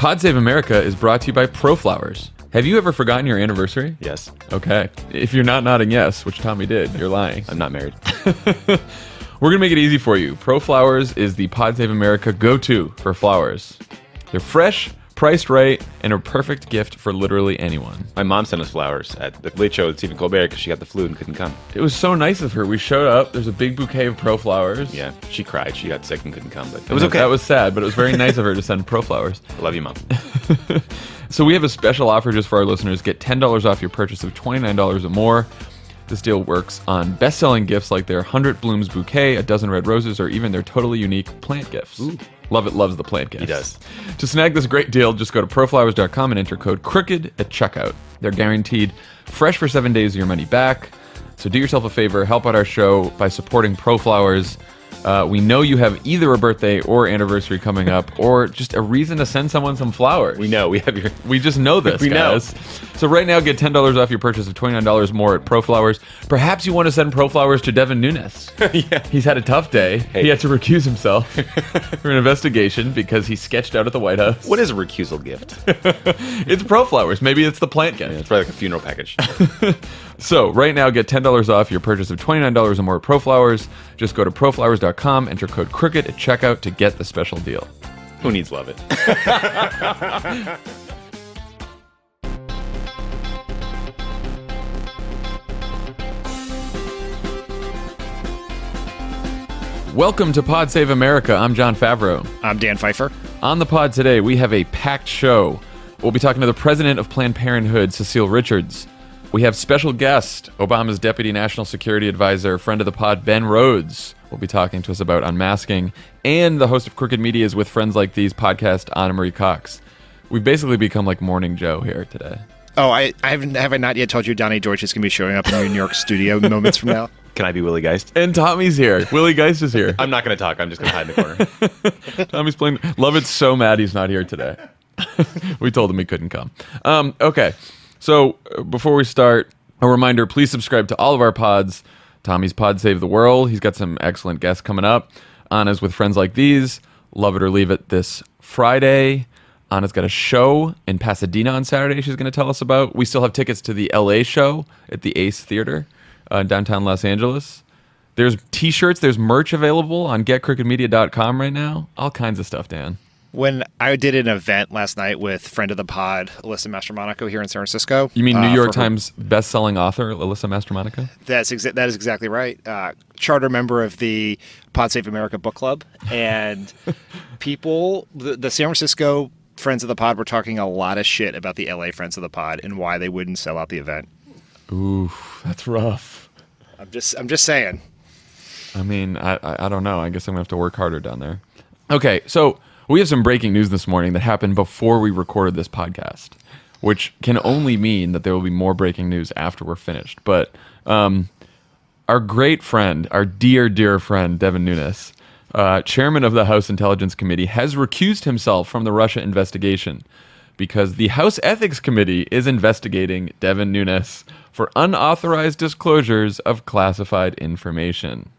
Pod Save America is brought to you by ProFlowers. Have you ever forgotten your anniversary? Yes. Okay. If you're not nodding yes, which Tommy did, you're lying. I'm not married. We're going to make it easy for you. ProFlowers is the Pod Save America go to for flowers. They're fresh, priced right, and a perfect gift for literally anyone. My mom sent us flowers at the late show with Stephen Colbert because she got the flu and couldn't come. It was so nice of her. We showed up. There's a big bouquet of pro flowers. Yeah, she cried. She got sick and couldn't come, but it was okay. That was sad, but it was very nice of her to send ProFlowers. I love you, mom. So we have a special offer just for our listeners. Get $10 off your purchase of $29 or more. This deal works on best-selling gifts like their 100 Blooms bouquet, a dozen red roses, or even their totally unique plant gifts. Love it loves the plant He does. To snag this great deal, just go to proflowers.com and enter code CROOKED at checkout. They're guaranteed fresh for seven days of your money back. So do yourself a favor, help out our show by supporting ProFlowers. Uh, we know you have either a birthday or anniversary coming up, or just a reason to send someone some flowers. We know we have your. We just know this, We know. guys. So right now, get ten dollars off your purchase of twenty nine dollars more at ProFlowers. Perhaps you want to send ProFlowers to Devin Nunes. yeah. He's had a tough day. He had to recuse himself for an investigation because he sketched out at the White House. What is a recusal gift? It's ProFlowers. Maybe it's the plant gift. it's probably like a funeral package. So right now, get ten dollars off your purchase of twenty nine dollars or more at ProFlowers. Just go to enter code Crooked at checkout to get the special deal. Who needs Lovett? Welcome to Pod Save America. I'm Jon Favreau. I'm Dan Pfeiffer. On the pod today, we have a packed show. We'll be talking to the president of Planned Parenthood, Cecile Richards. We have special guest, Obama's deputy national security advisor, friend of the pod, Ben Rhodes. Will be talking to us about unmasking, and the host of Crooked Media's With Friends Like These podcast, Ana Marie Cox. We've basically become like Morning Joe here today. Oh, I, I haven't have I not yet told you Donnie George is going to be showing up in your New York studio moments from now. Can I be Willie Geist? And Tommy's here. Willie Geist is here. I'm not going to talk. I'm just going to hide in the corner. Tommy's playing. Lovett so mad he's not here today. we told him he couldn't come. Um, okay, so uh, before we start, a reminder: please subscribe to all of our pods. Tommy's Pod Save the World. He's got some excellent guests coming up. Ana's with friends like these. Lovett or leave it this Friday. Ana's got a show in Pasadena on Saturday. She's going to tell us about. We still have tickets to the LA show at the Ace Theater uh, in downtown Los Angeles. There's t-shirts, there's merch available on getcrookedmedia.com right now. All kinds of stuff, Dan. When I did an event last night with friend of the pod, Alyssa Mastromonaco here in San Francisco. You mean New uh, York for her- Times best-selling author Alyssa Mastromonaco? That's exa- that is exactly right. Uh, charter member of the Pod Save America Book Club, and people, the, the San Francisco friends of the pod were talking a lot of shit about the LA friends of the pod and why they wouldn't sell out the event. Oof, that's rough. I'm just I'm just saying. I mean, I, I, I don't know. I guess I'm gonna have to work harder down there. Okay, so we have some breaking news this morning that happened before we recorded this podcast, which can only mean that there will be more breaking news after we're finished. But um, our great friend, our dear, dear friend, Devin Nunes, uh, chairman of the House Intelligence Committee, has recused himself from the Russia investigation because the House Ethics Committee is investigating Devin Nunes for unauthorized disclosures of classified information.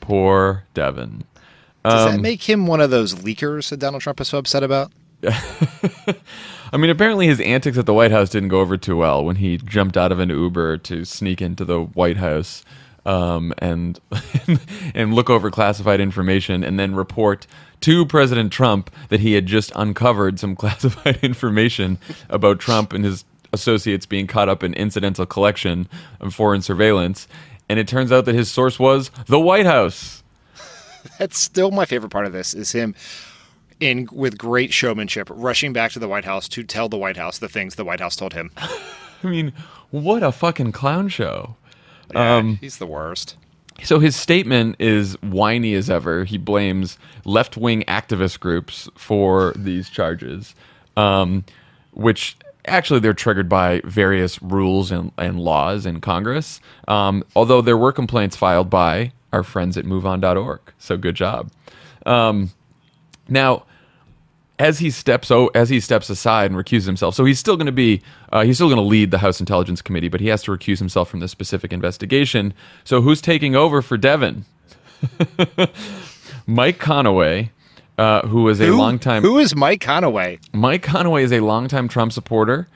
Poor Devin. Does Um, that make him one of those leakers that Donald Trump is so upset about? I mean, apparently his antics at the White House didn't go over too well when he jumped out of an Uber to sneak into the White House um, and and look over classified information and then report to President Trump that he had just uncovered some classified information about Trump and his associates being caught up in incidental collection of foreign surveillance. And it turns out that his source was the White House. That's still my favorite part of this is him in with great showmanship rushing back to the White House to tell the White House the things the White House told him. I mean, what a fucking clown show. Um, he's the worst. So his statement is whiny as ever. He blames left wing activist groups for these charges, um, which actually they're triggered by various rules and, and laws in Congress. Um, although there were complaints filed by our friends at MoveOn.org. So good job. Um, now, as he steps o- as he steps aside and recuses himself, so he's still going to be uh, he's still going to lead the House Intelligence Committee, but he has to recuse himself from this specific investigation. So who's taking over for Devin? Mike Conaway uh, who was a Who- longtime Who is Mike Conaway? Mike Conaway is a longtime Trump supporter.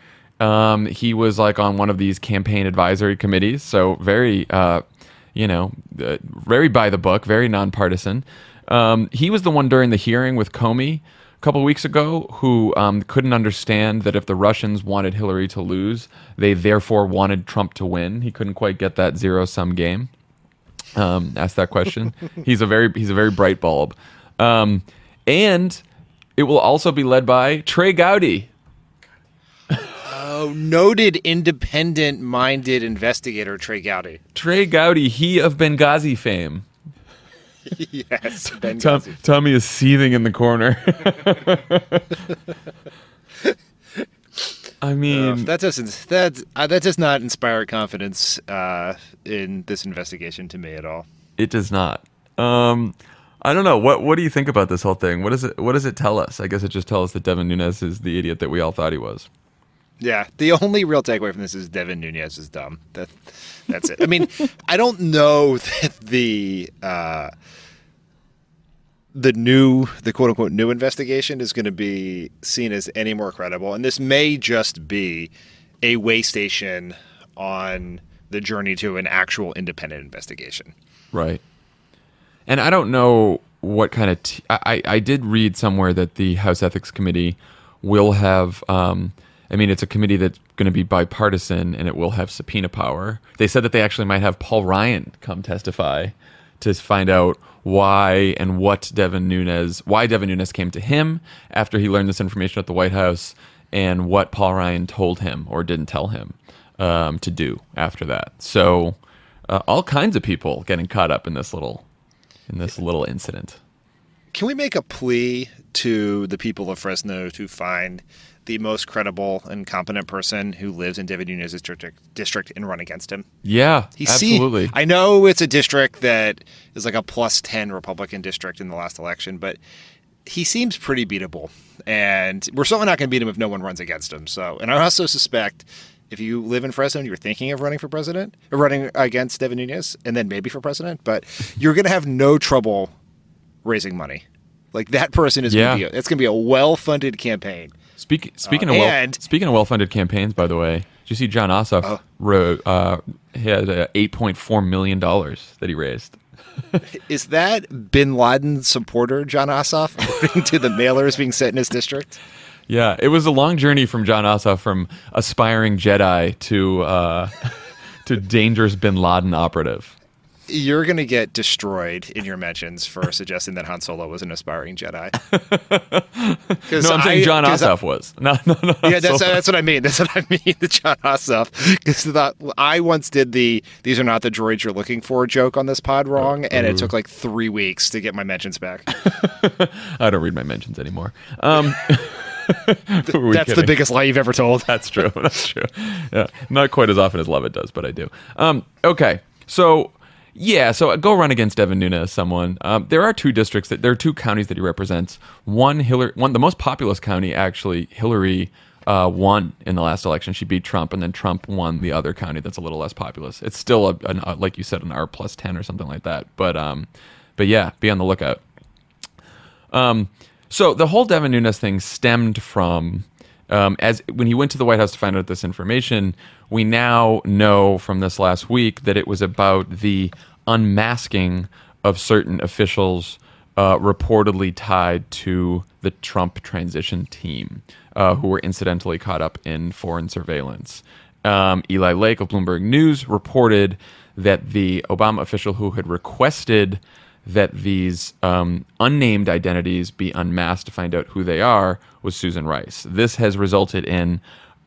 Um, he was like on one of these campaign advisory committees, so very, uh, you know, uh, very by the book, very nonpartisan. Um, he was the one during the hearing with Comey a couple weeks ago who um, couldn't understand that if the Russians wanted Hillary to lose, they therefore wanted Trump to win. He couldn't quite get that zero sum game. Um, asked that question. he's a very he's a very bright bulb, um, and it will also be led by Trey Gowdy. Oh, noted independent-minded investigator Trey Gowdy. Trey Gowdy, he of Benghazi fame. yes, Ben Tom, Tommy is seething in the corner. I mean, that doesn't that uh, that does not inspire confidence uh, in this investigation to me at all. it does not. Um, I don't know. What What do you think about this whole thing? What does it What does it tell us? I guess it just tells us that Devin Nunes is the idiot that we all thought he was. Yeah, the only real takeaway from this is Devin Nunes is dumb. That that's it. I mean, I don't know that the uh, the new the quote unquote new investigation is going to be seen as any more credible, and this may just be a way station on the journey to an actual independent investigation. Right. And I don't know what kind of. T- I, I I did read somewhere that the House Ethics Committee will have. Um, I mean, it's a committee that's going to be bipartisan and it will have subpoena power. They said that they actually might have Paul Ryan come testify to find out why and what Devin Nunes, why Devin Nunes came to him after he learned this information at the White House, and what Paul Ryan told him or didn't tell him um, to do after that. So, uh, all kinds of people getting caught up in this little in this little incident. Can we make a plea to the people of Fresno to find the most credible and competent person who lives in Devin Nunes's district, district and run against him? Yeah, He see- absolutely. I know it's a district that is like a plus 10 Republican district in the last election, but he seems pretty beatable. And we're certainly not going to beat him if no one runs against him. So, and I also suspect if you live in Fresno and you're thinking of running for president or running against Devin Nunes and then maybe for president, but you're going to have no trouble raising money. Like that person is Yeah. going to be, it's going to be a well-funded campaign. Speak, speaking Uh, of well, and- speaking of well-funded campaigns, by the way, did you see Jon Ossoff Oh. wrote uh, he had uh, eight point four million dollars that he raised. Is that Bin Laden supporter Jon Ossoff, according to the mailers being sent in his district? Yeah, it was a long journey from Jon Ossoff from aspiring Jedi to uh, to dangerous Bin Laden operative. You're going to get destroyed in your mentions for suggesting that Han Solo was an aspiring Jedi. No, I'm saying Jon Ossoff was. No, no, no. Yeah, that's, that's what I mean. That's what I mean. The Jon Ossoff. Because I once did the "These are not the droids you're looking for" joke on this pod wrong, and it took like three weeks to get my mentions back. I don't read my mentions anymore. Um, who are we That's the biggest lie you've ever told. That's true. That's true. Yeah, not quite as often as Lovett does, but I do. Um, okay, so yeah, so go run against Devin Nunes. Someone. Um, there are two districts that there are two counties that he represents. One Hillary, one the most populous county actually. Hillary uh, won in the last election. She beat Trump, and then Trump won the other county that's a little less populous. It's still a, an, uh, like you said, an R plus ten or something like that. But um, but yeah, be on the lookout. Um, so the whole Devin Nunes thing stemmed from um, as when he went to the White House to find out this information. We now know from this last week that it was about the unmasking of certain officials uh, reportedly tied to the Trump transition team, uh, who were incidentally caught up in foreign surveillance. Um, Eli Lake of Bloomberg News reported that the Obama official who had requested that these um, unnamed identities be unmasked to find out who they are was Susan Rice. This has resulted in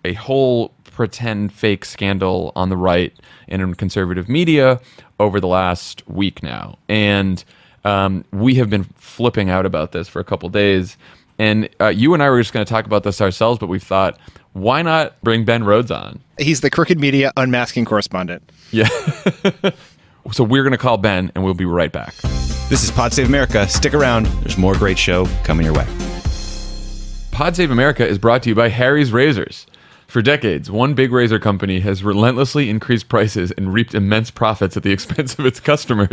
a whole pretend fake scandal on the right and in conservative media over the last week now. And um, we have been flipping out about this for a couple days. And uh, you and I were just going to talk about this ourselves, but we thought, why not bring Ben Rhodes on? He's the Crooked Media unmasking correspondent. Yeah. so we're going to call Ben and we'll be right back. This is Pod Save America. Stick around. There's more great show coming your way. Pod Save America is brought to you by Harry's Razors. For decades, one big razor company has relentlessly increased prices and reaped immense profits at the expense of its customers.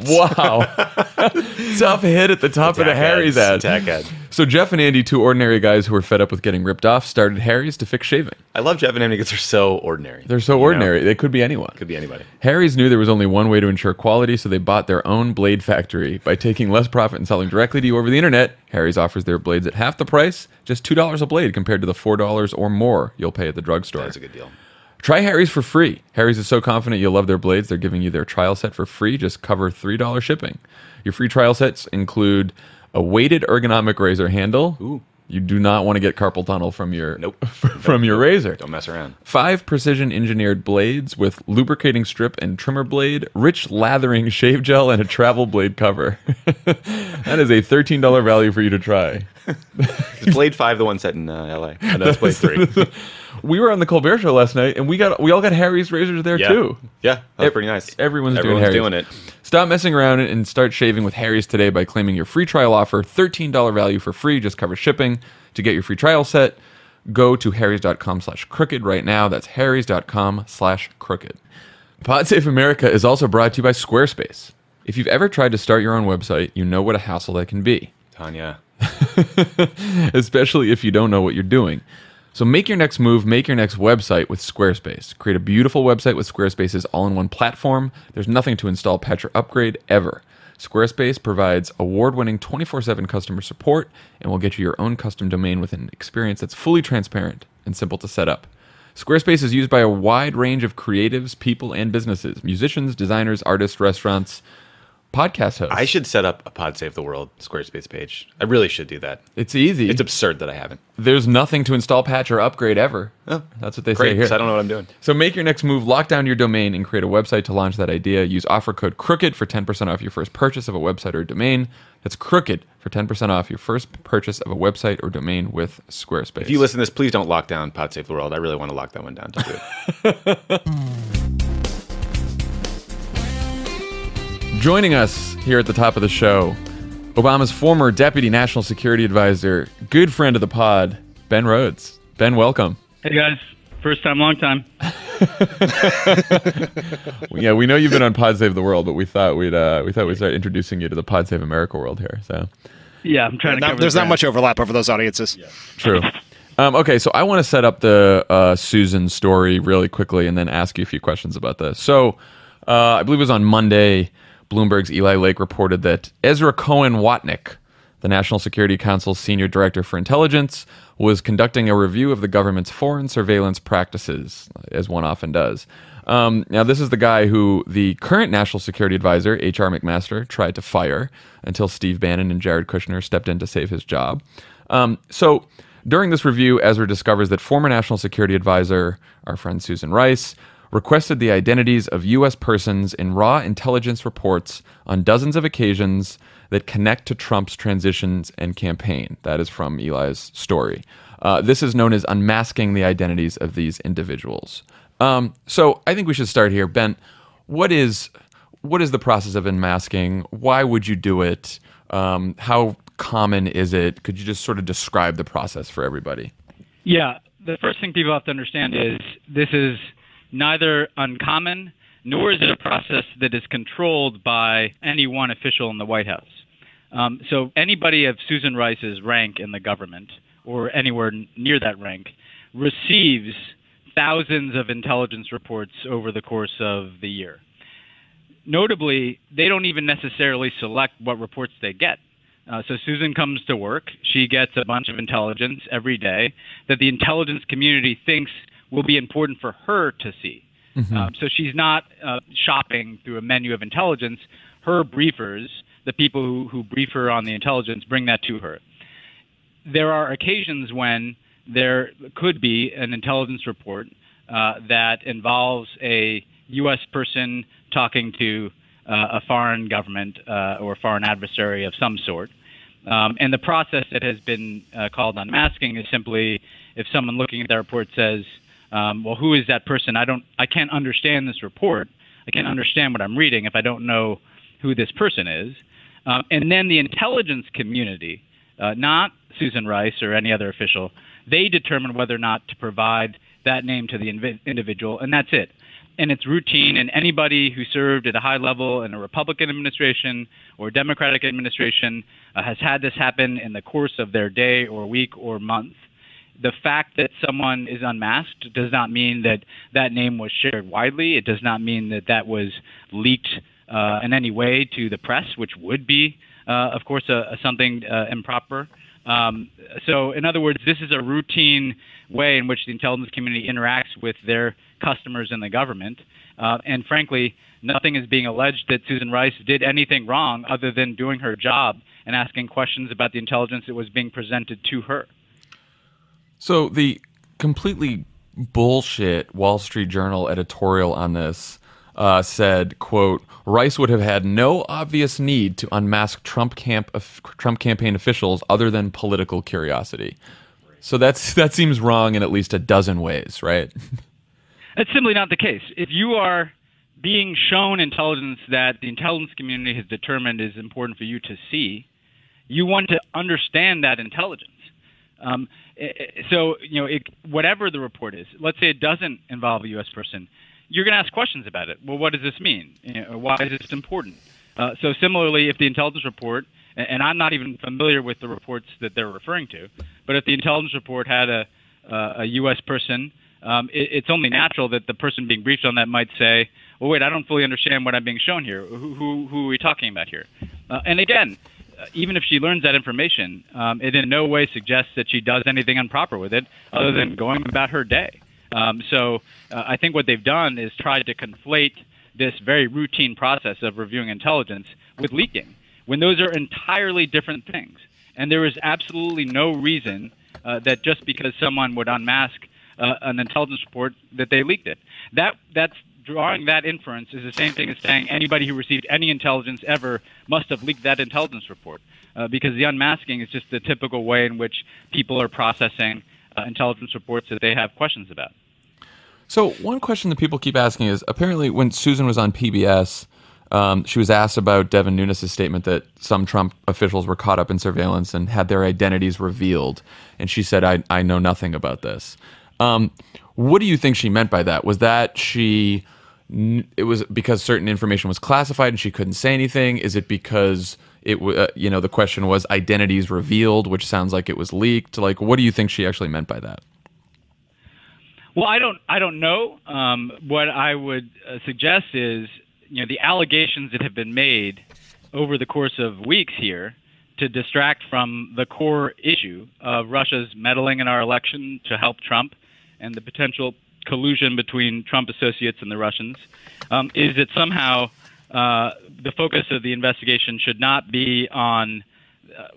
Wow. Tough hit at the top of the Harry's ads. ad. Attack ad. So Jeff and Andy, two ordinary guys who were fed up with getting ripped off, started Harry's to fix shaving. I love Jeff and Andy because they're so ordinary. They're so You know? ordinary. They could be anyone. Could be anybody. Harry's knew there was only one way to ensure quality, so they bought their own blade factory. By taking less profit and selling directly to you over the internet, Harry's offers their blades at half the price, just $2 a blade compared to the $4 or more you'll pay at the drugstore. That's a good deal. Try Harry's for free. Harry's is so confident you'll love their blades, they're giving you their trial set for free. Just cover $3 shipping. Your free trial sets include a weighted ergonomic razor handle. Ooh. You do not want to get carpal tunnel from your Nope. from your razor. Don't mess around. Five precision engineered blades with lubricating strip and trimmer blade, rich lathering shave gel, and a travel blade cover. that is a $13 value for you to try. Is Blade Five the one set in uh, L.A.? I know it's Blade Three. We were on the Colbert Show last night, and we got we all got Harry's razors there Yeah, too. yeah, that's pretty nice. everyone's doing Everyone's Harry's. doing it. Stop messing around and start shaving with Harry's today by claiming your free trial offer. $13 value for free, just covers shipping. To get your free trial set, go to harrys.com slash crooked right now. That's harrys.com slash crooked. Pod Save America is also brought to you by Squarespace. If you've ever tried to start your own website, you know what a hassle that can be. Tanya. especially if you don't know what you're doing. So make your next move, make your next website with Squarespace. Create a beautiful website with Squarespace's all-in-one platform. There's nothing to install, patch, or upgrade ever. Squarespace provides award-winning 24/7 customer support and will get you your own custom domain with an experience that's fully transparent and simple to set up. Squarespace is used by a wide range of creatives, people, and businesses: musicians, designers, artists, restaurants, podcast host. I should set up a Pod Save the World Squarespace page. I really should do that. it's easy. It's absurd that I haven't. There's nothing to install, patch, or upgrade ever. Oh, That's what they say here. I don't know what I'm doing. So make your next move, lock down your domain, and create a website to launch that idea. Use offer code CROOKED for 10% off your first purchase of a website or domain. That's CROOKED for 10% off your first purchase of a website or domain with Squarespace. If you listen to this, please don't lock down Pod Save the World. I really want to lock that one down. Don't do Joining us here at the top of the show, Obama's former deputy national security advisor, good friend of the pod, Ben Rhodes. Ben, welcome. Hey guys, first time, long time. Yeah, we know you've been on Pod Save the World, but we thought we'd uh, we thought we'd start introducing you to the Pod Save America world here. So Yeah, I'm trying to. Not- there's the not much overlap over those audiences. True. Um, okay, so I want to set up the uh, Susan story really quickly and then ask you a few questions about this. So, uh, I believe it was on Monday, Bloomberg's Eli Lake reported that Ezra Cohen Watnick, the National Security Council's senior director for intelligence, was conducting a review of the government's foreign surveillance practices, as one often does. Um, now, this is the guy who the current National Security Advisor, H.R. McMaster, tried to fire until Steve Bannon and Jared Kushner stepped in to save his job. Um, so, during this review, Ezra discovers that former National Security Advisor, our friend Susan Rice, requested the identities of U.S. persons in raw intelligence reports on dozens of occasions that connect to Trump's transitions and campaign. That is from Eli's story. Uh, this is known as unmasking the identities of these individuals. Um, so I think we should start here, Ben. What is what is the process of unmasking? Why would you do it? Um, how common is it? Could you just sort of describe the process for everybody? Yeah, the first thing people have to understand is this is neither uncommon nor is it a process that is controlled by any one official in the White House. Um, so anybody of Susan Rice's rank in the government or anywhere n- near that rank receives thousands of intelligence reports over the course of the year. Notably, they don't even necessarily select what reports they get. Uh, so Susan comes to work. She gets a bunch of intelligence every day that the intelligence community thinks will be important for her to see. Um, so she's not uh, shopping through a menu of intelligence. Her briefers, the people who, who brief her on the intelligence, bring that to her. There are occasions when there could be an intelligence report uh, that involves a U.S. person talking to uh, a foreign government uh, or foreign adversary of some sort. Um, and the process that has been uh, called unmasking is simply if someone looking at that report says, um, "Well, who is that person? I don't, I can't understand this report. I can't understand what I'm reading if I don't know who this person is." Um, and then the intelligence community, uh, not Susan Rice or any other official, they determine whether or not to provide that name to the invi- individual, and that's it. And it's routine, and anybody who served at a high level in a Republican administration or Democratic administration uh, has had this happen in the course of their day or week or month. The fact that someone is unmasked does not mean that that name was shared widely. It does not mean that that was leaked uh, in any way to the press, which would be, uh, of course, a, a something uh, improper. Um, so, in other words, this is a routine way in which the intelligence community interacts with their customers in the government. Uh, and frankly, nothing is being alleged that Susan Rice did anything wrong other than doing her job and asking questions about the intelligence that was being presented to her. So the completely bullshit Wall Street Journal editorial on this uh, said, "quote Rice would have had no obvious need to unmask Trump camp Trump campaign officials other than political curiosity." So that's that seems wrong in at least a dozen ways, right? That's simply not the case. If you are being shown intelligence that the intelligence community has determined is important for you to see, you want to understand that intelligence. Um, so, you know, it, whatever the report is, let's say it doesn't involve a U.S. person, you're going to ask questions about it. Well, what does this mean? You know, why is this important? Uh, so, similarly, if the intelligence report, and I'm not even familiar with the reports that they're referring to, but if the intelligence report had a, uh, a U.S. person, um, it, it's only natural that the person being briefed on that might say, well, wait, I don't fully understand what I'm being shown here. Who, who, who are we talking about here? Uh, and again, even if she learns that information, um, it in no way suggests that she does anything improper with it other than going about her day. Um, so uh, I think what they've done is tried to conflate this very routine process of reviewing intelligence with leaking, when those are entirely different things. And there is absolutely no reason uh, that just because someone would unmask uh, an intelligence report that they leaked it. That that's drawing that inference is the same thing as saying anybody who received any intelligence ever must have leaked that intelligence report, uh, because the unmasking is just the typical way in which people are processing uh, intelligence reports that they have questions about. So one question that people keep asking is apparently when Susan was on PBS, um, she was asked about Devin Nunes' statement that some Trump officials were caught up in surveillance and had their identities revealed, and she said, "I I know nothing about this." Um, what do you think she meant by that? Was that she? It was because certain information was classified and she couldn't say anything. Is it because it uh, you know the question was identities revealed, which sounds like it was leaked? Like, what do you think she actually meant by that? Well, I don't I don't know. Um, what I would uh, suggest is you know the allegations that have been made over the course of weeks here to distract from the core issue of Russia's meddling in our election to help Trump and the potential collusion between Trump associates and the Russians um, is that somehow uh, the focus of the investigation should not be on uh,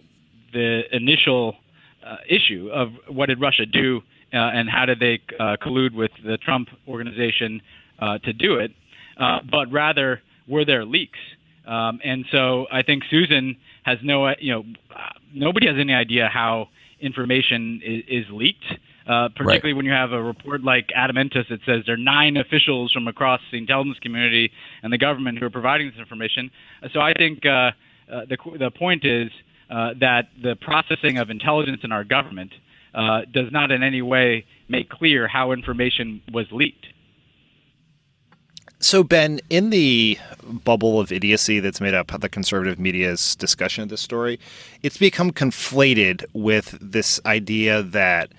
the initial uh, issue of what did Russia do uh, and how did they uh, collude with the Trump organization uh, to do it, but rather were there leaks. Um, and so I think Susan has no, you know, nobody has any idea how information is, is leaked uh, particularly right. when you have a report like Adam Entous that says there are nine officials from across the intelligence community and the government who are providing this information. So I think uh, uh, the, the point is uh, that the processing of intelligence in our government uh, does not in any way make clear how information was leaked. So, Ben, in the bubble of idiocy that's made up the conservative media's discussion of this story, it's become conflated with this idea that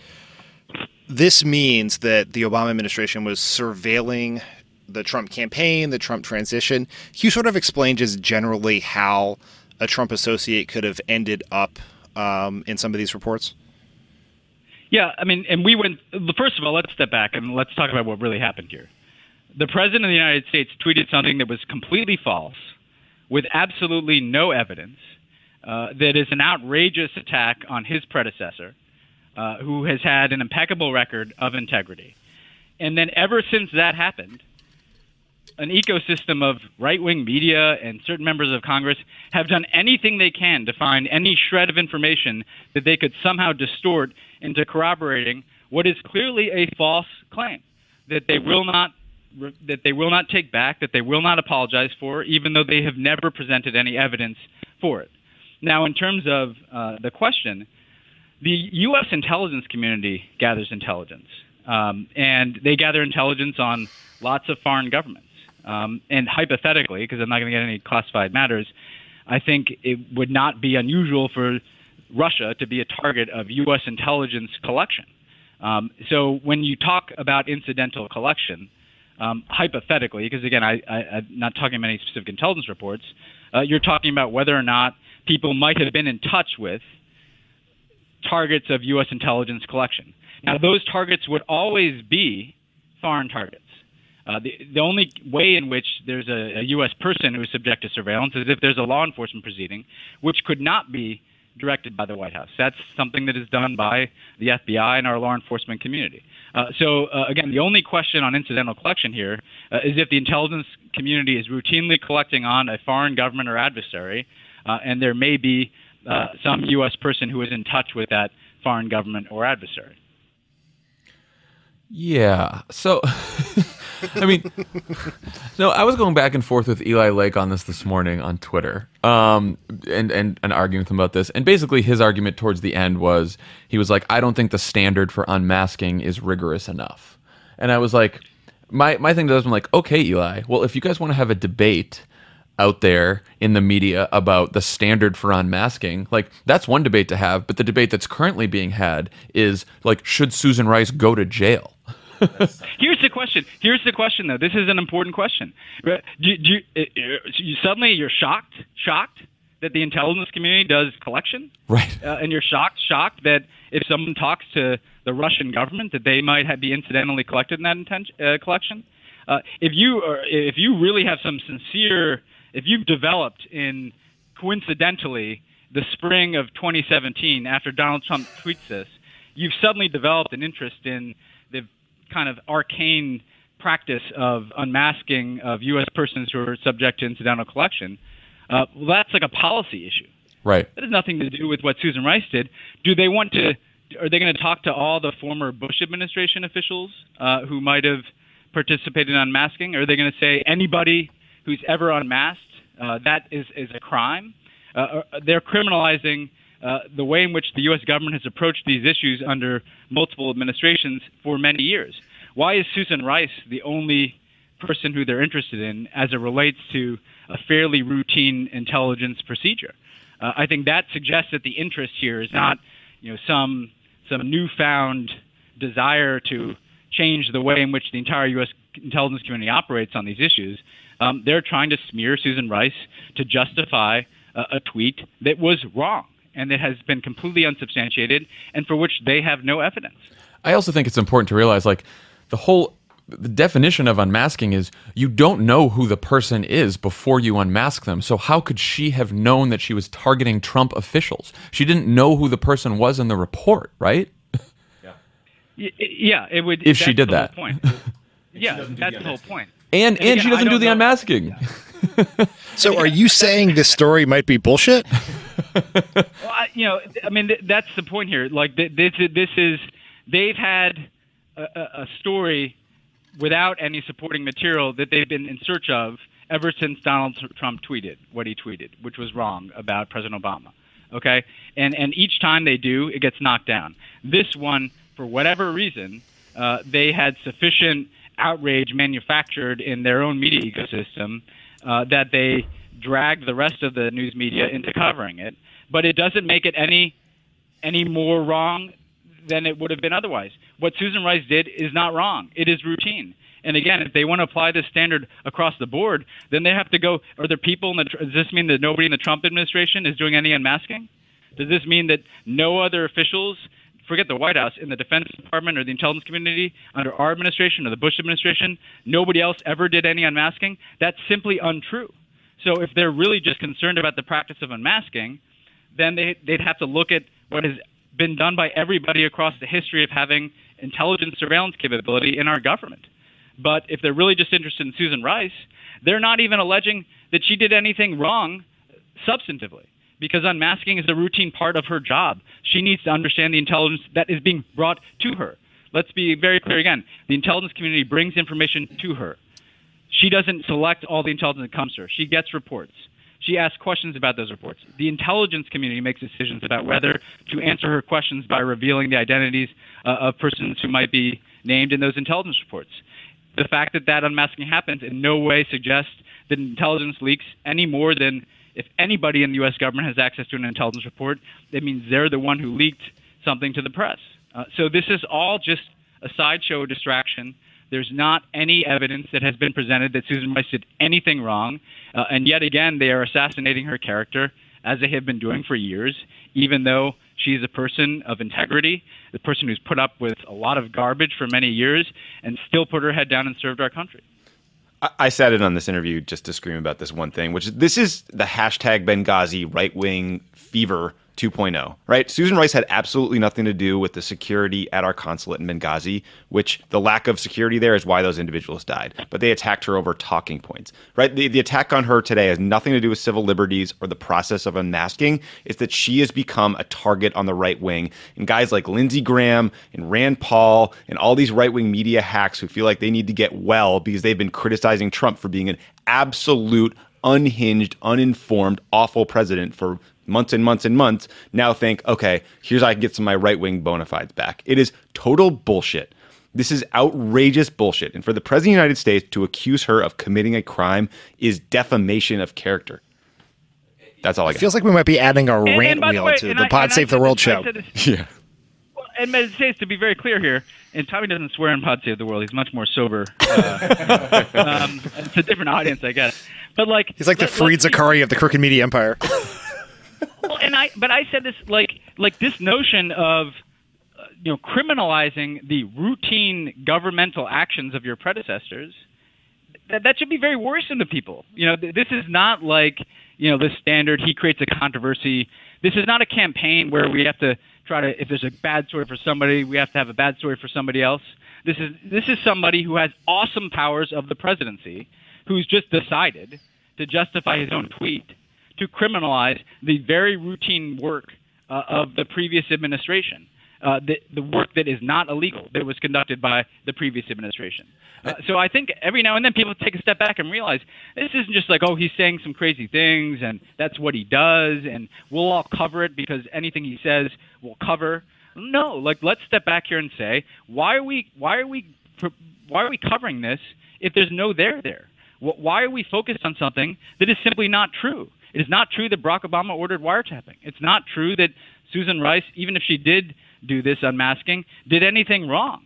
this means that the Obama administration was surveilling the Trump campaign, the Trump transition. Can you sort of explain just generally how a Trump associate could have ended up um, in some of these reports? Yeah, I mean, and we went. First of all, let's step back and let's talk about what really happened here. The president of the United States tweeted something that was completely false, with absolutely no evidence, uh, that is an outrageous attack on his predecessor uh, who has had an impeccable record of integrity. And then ever since that happened, an ecosystem of right wing media and certain members of Congress have done anything they can to find any shred of information that they could somehow distort into corroborating what is clearly a false claim that they will not that they will not take back, that they will not apologize for, even though they have never presented any evidence for it. Now, in terms of uh, the question, the U.S. intelligence community gathers intelligence. um, and they gather intelligence on lots of foreign governments. Um, and hypothetically, because I'm not going to get any classified matters, I think it would not be unusual for Russia to be a target of U.S. intelligence collection. Um, so when you talk about incidental collection, um, hypothetically, because again, I, am not talking about any specific intelligence reports, uh, you're talking about whether or not people might have been in touch with targets of U.S. intelligence collection. Now, those targets would always be foreign targets. Uh, the, the only way in which there's a, a U.S. person who is subject to surveillance is if there's a law enforcement proceeding, which could not be directed by the White House. That's something that is done by the FBI and our law enforcement community. Uh, so, uh, again, the only question on incidental collection here uh, is if the intelligence community is routinely collecting on a foreign government or adversary, uh, and there may be uh, some U.S. person who is in touch with that foreign government or adversary. Yeah. So, I mean, no, I was going back and forth with Eli Lake on this this morning on Twitter, um, and and and arguing with him about this. And basically, his argument towards the end was he was like, "I don't think the standard for unmasking is rigorous enough." And I was like, my my thing does, I'm like, okay, Eli. Well, if you guys want to have a debate out there in the media about the standard for unmasking. Like that's one debate to have, but the debate that's currently being had is like should Susan Rice go to jail? Here's the question. Here's the question, though. This is an important question. Do, do uh, uh, you, suddenly you're shocked, shocked that the intelligence community does collection, right? Uh, and you're shocked, shocked that if someone talks to the Russian government, that they might have be incidentally collected in that inten- uh, collection. Uh, if you are, if you really have some sincere if you've developed in coincidentally the spring of 2017 after Donald Trump tweets this, you've suddenly developed an interest in the kind of arcane practice of unmasking of U.S. persons who are subject to incidental collection. Uh, well, that's like a policy issue. Right. That has nothing to do with what Susan Rice did. Do they want to? Are they going to talk to all the former Bush administration officials uh, who might have participated in unmasking? Or are they going to say anybody who's ever unmasked, uh, that is, is a crime. Uh, uh, they're criminalizing uh, the way in which the U.S. government has approached these issues under multiple administrations for many years. Why is Susan Rice the only person who they're interested in as it relates to a fairly routine intelligence procedure? Uh, I think that suggests that the interest here is not, you know, some some newfound desire to change the way in which the entire U.S. intelligence community operates on these issues. Um, they're trying to smear Susan Rice to justify a, a tweet that was wrong and that has been completely unsubstantiated and for which they have no evidence. I also think it's important to realize like the whole the definition of unmasking is you don't know who the person is before you unmask them. So how could she have known that she was targeting Trump officials? She didn't know who the person was in the report, right? Yeah. Yeah, it would if she did that. point. yeah, that's the whole point. And and, and again, she doesn't do the know. unmasking. so are you saying this story might be bullshit? well, I, you know, I mean, th- that's the point here. Like th- this, this is they've had a, a story without any supporting material that they've been in search of ever since Donald Trump tweeted what he tweeted, which was wrong about President Obama. Okay, and and each time they do, it gets knocked down. This one, for whatever reason, uh, they had sufficient outrage manufactured in their own media ecosystem uh, that they dragged the rest of the news media into covering it. But it doesn't make it any any more wrong than it would have been otherwise. What Susan Rice did is not wrong. It is routine. And again, if they want to apply this standard across the board, then they have to go. Are there people in the? Does this mean that nobody in the Trump administration is doing any unmasking? Does this mean that no other officials forget the White House, in the Defense Department or the intelligence community under our administration or the Bush administration, nobody else ever did any unmasking. That's simply untrue. So if they're really just concerned about the practice of unmasking, then they, they'd have to look at what has been done by everybody across the history of having intelligence surveillance capability in our government. But if they're really just interested in Susan Rice, they're not even alleging that she did anything wrong substantively because unmasking is a routine part of her job. She needs to understand the intelligence that is being brought to her. Let's be very clear again. The intelligence community brings information to her. She doesn't select all the intelligence that comes to her. She gets reports. She asks questions about those reports. The intelligence community makes decisions about whether to answer her questions by revealing the identities uh, of persons who might be named in those intelligence reports. The fact that that unmasking happens in no way suggests that intelligence leaks any more than if anybody in the U.S. government has access to an intelligence report, that means they're the one who leaked something to the press. Uh, so this is all just a sideshow distraction. There's not any evidence that has been presented that Susan Rice did anything wrong. Uh, and yet again, they are assassinating her character, as they have been doing for years, even though she's a person of integrity, the person who's put up with a lot of garbage for many years, and still put her head down and served our country. I, I said it on this interview just to scream about this one thing, which this is the hashtag Benghazi right wing fever 2.0, right? Susan Rice had absolutely nothing to do with the security at our consulate in Benghazi, which the lack of security there is why those individuals died. But they attacked her over talking points, right? The, the attack on her today has nothing to do with civil liberties or the process of unmasking. It's that she has become a target on the right wing. And guys like Lindsey Graham and Rand Paul and all these right wing media hacks who feel like they need to get well because they've been criticizing Trump for being an absolute unhinged, uninformed, awful president for months and months and months now think, okay, here's how I can get some of my right wing bona fides back. It is total bullshit. This is outrageous bullshit. And for the President of the United States to accuse her of committing a crime is defamation of character. That's all I got. It feels like we might be adding a And- rant and wheel way- to the I- Pod and I Save the said World this- I show. said Yeah. And it says to be very clear here, and Tommy doesn't swear in Pod Save the World. He's much more sober. Uh, um, it's a different audience, I guess. But like, He's like the let- let's Zakaria of the Crooked Media Empire. Well, and I, but I said this like, like this notion of, uh, you know, criminalizing the routine governmental actions of your predecessors. That that should be very worrisome to people. You know, th- this is not like you know the standard. He creates a controversy. This is not a campaign where we have to try to. If there's a bad story for somebody, we have to have a bad story for somebody else. This is this is somebody who has awesome powers of the presidency, who's just decided to justify his own tweet to criminalize the very routine work uh, of the previous administration, uh, the, the work that is not illegal that was conducted by the previous administration. Uh, so I think every now and then people take a step back and realize this isn't just like, oh, he's saying some crazy things and that's what he does and we'll all cover it because anything he says we'll cover. No, like let's step back here and say, why are we, why are we, why are we covering this if there's no there there? Why are we focused on something that is simply not true? It is not true that Barack Obama ordered wiretapping. It's not true that Susan Rice, even if she did do this unmasking, did anything wrong.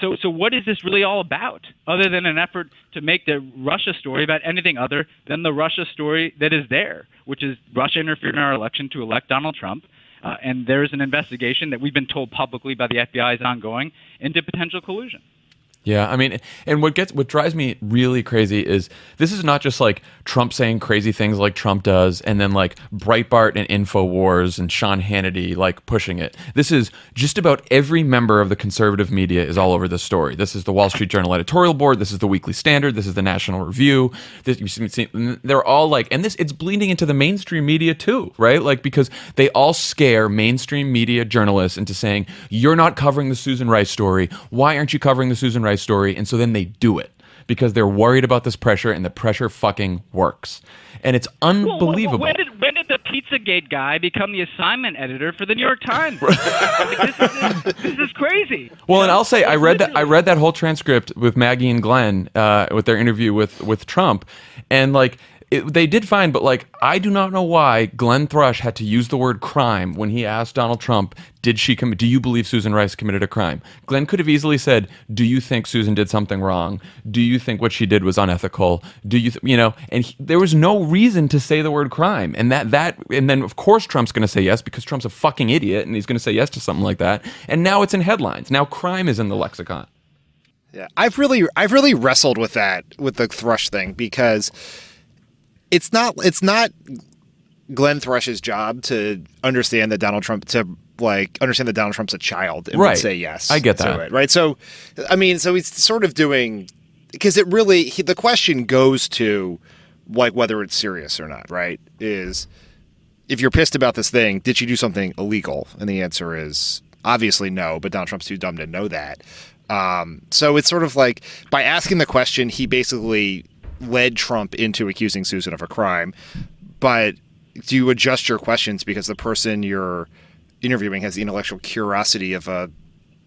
So, so what is this really all about, other than an effort to make the Russia story about anything other than the Russia story that is there, which is Russia interfered in our election to elect Donald Trump, uh, and there is an investigation that we've been told publicly by the FBI is ongoing into potential collusion. Yeah, I mean, and what gets what drives me really crazy is this is not just like Trump saying crazy things like Trump does, and then like Breitbart and Infowars and Sean Hannity like pushing it. This is just about every member of the conservative media is all over this story. This is the Wall Street Journal editorial board. This is the Weekly Standard. This is the National Review. This see- they're all like, and this it's bleeding into the mainstream media too, right? Like because they all scare mainstream media journalists into saying you're not covering the Susan Rice story. Why aren't you covering the Susan Rice story? And so then they do it because they're worried about this pressure, and the pressure fucking works, and it's Well, unbelievable. When did when did the Pizzagate guy become the assignment editor for the New York Times? Like, this, is, this is crazy. Well, You and know, I'll say I read that I read that whole transcript with Maggie and Glenn uh, with their interview with with Trump, and like it, they did fine, but like I do not know why Glenn Thrush had to use the word crime when he asked Donald Trump, "Did she commit? Do you believe Susan Rice committed a crime?" Glenn could have easily said, "Do you think Susan did something wrong? Do you think what she did was unethical? Do you th-, you know?" And he, there was no reason to say the word crime, and that that and then of course Trump's going to say yes because Trump's a fucking idiot, and he's going to say yes to something like that. And now it's in headlines. Now crime is in the lexicon. Yeah, I've really, I've really wrestled with that with the Thrush thing because it's not, it's not Glenn Thrush's job to understand that Donald Trump to like understand that Donald Trump's a child and Right. say yes. I get to that. it, right? So, I mean, so he's sort of doing because it really he, the question goes to like whether it's serious or not, right? Is if you're pissed about this thing, did she do something illegal? And the answer is obviously no, but Donald Trump's too dumb to know that. Um, so it's sort of like by asking the question, he basically led Trump into accusing Susan of a crime. But do you adjust your questions because the person you're interviewing has the intellectual curiosity of a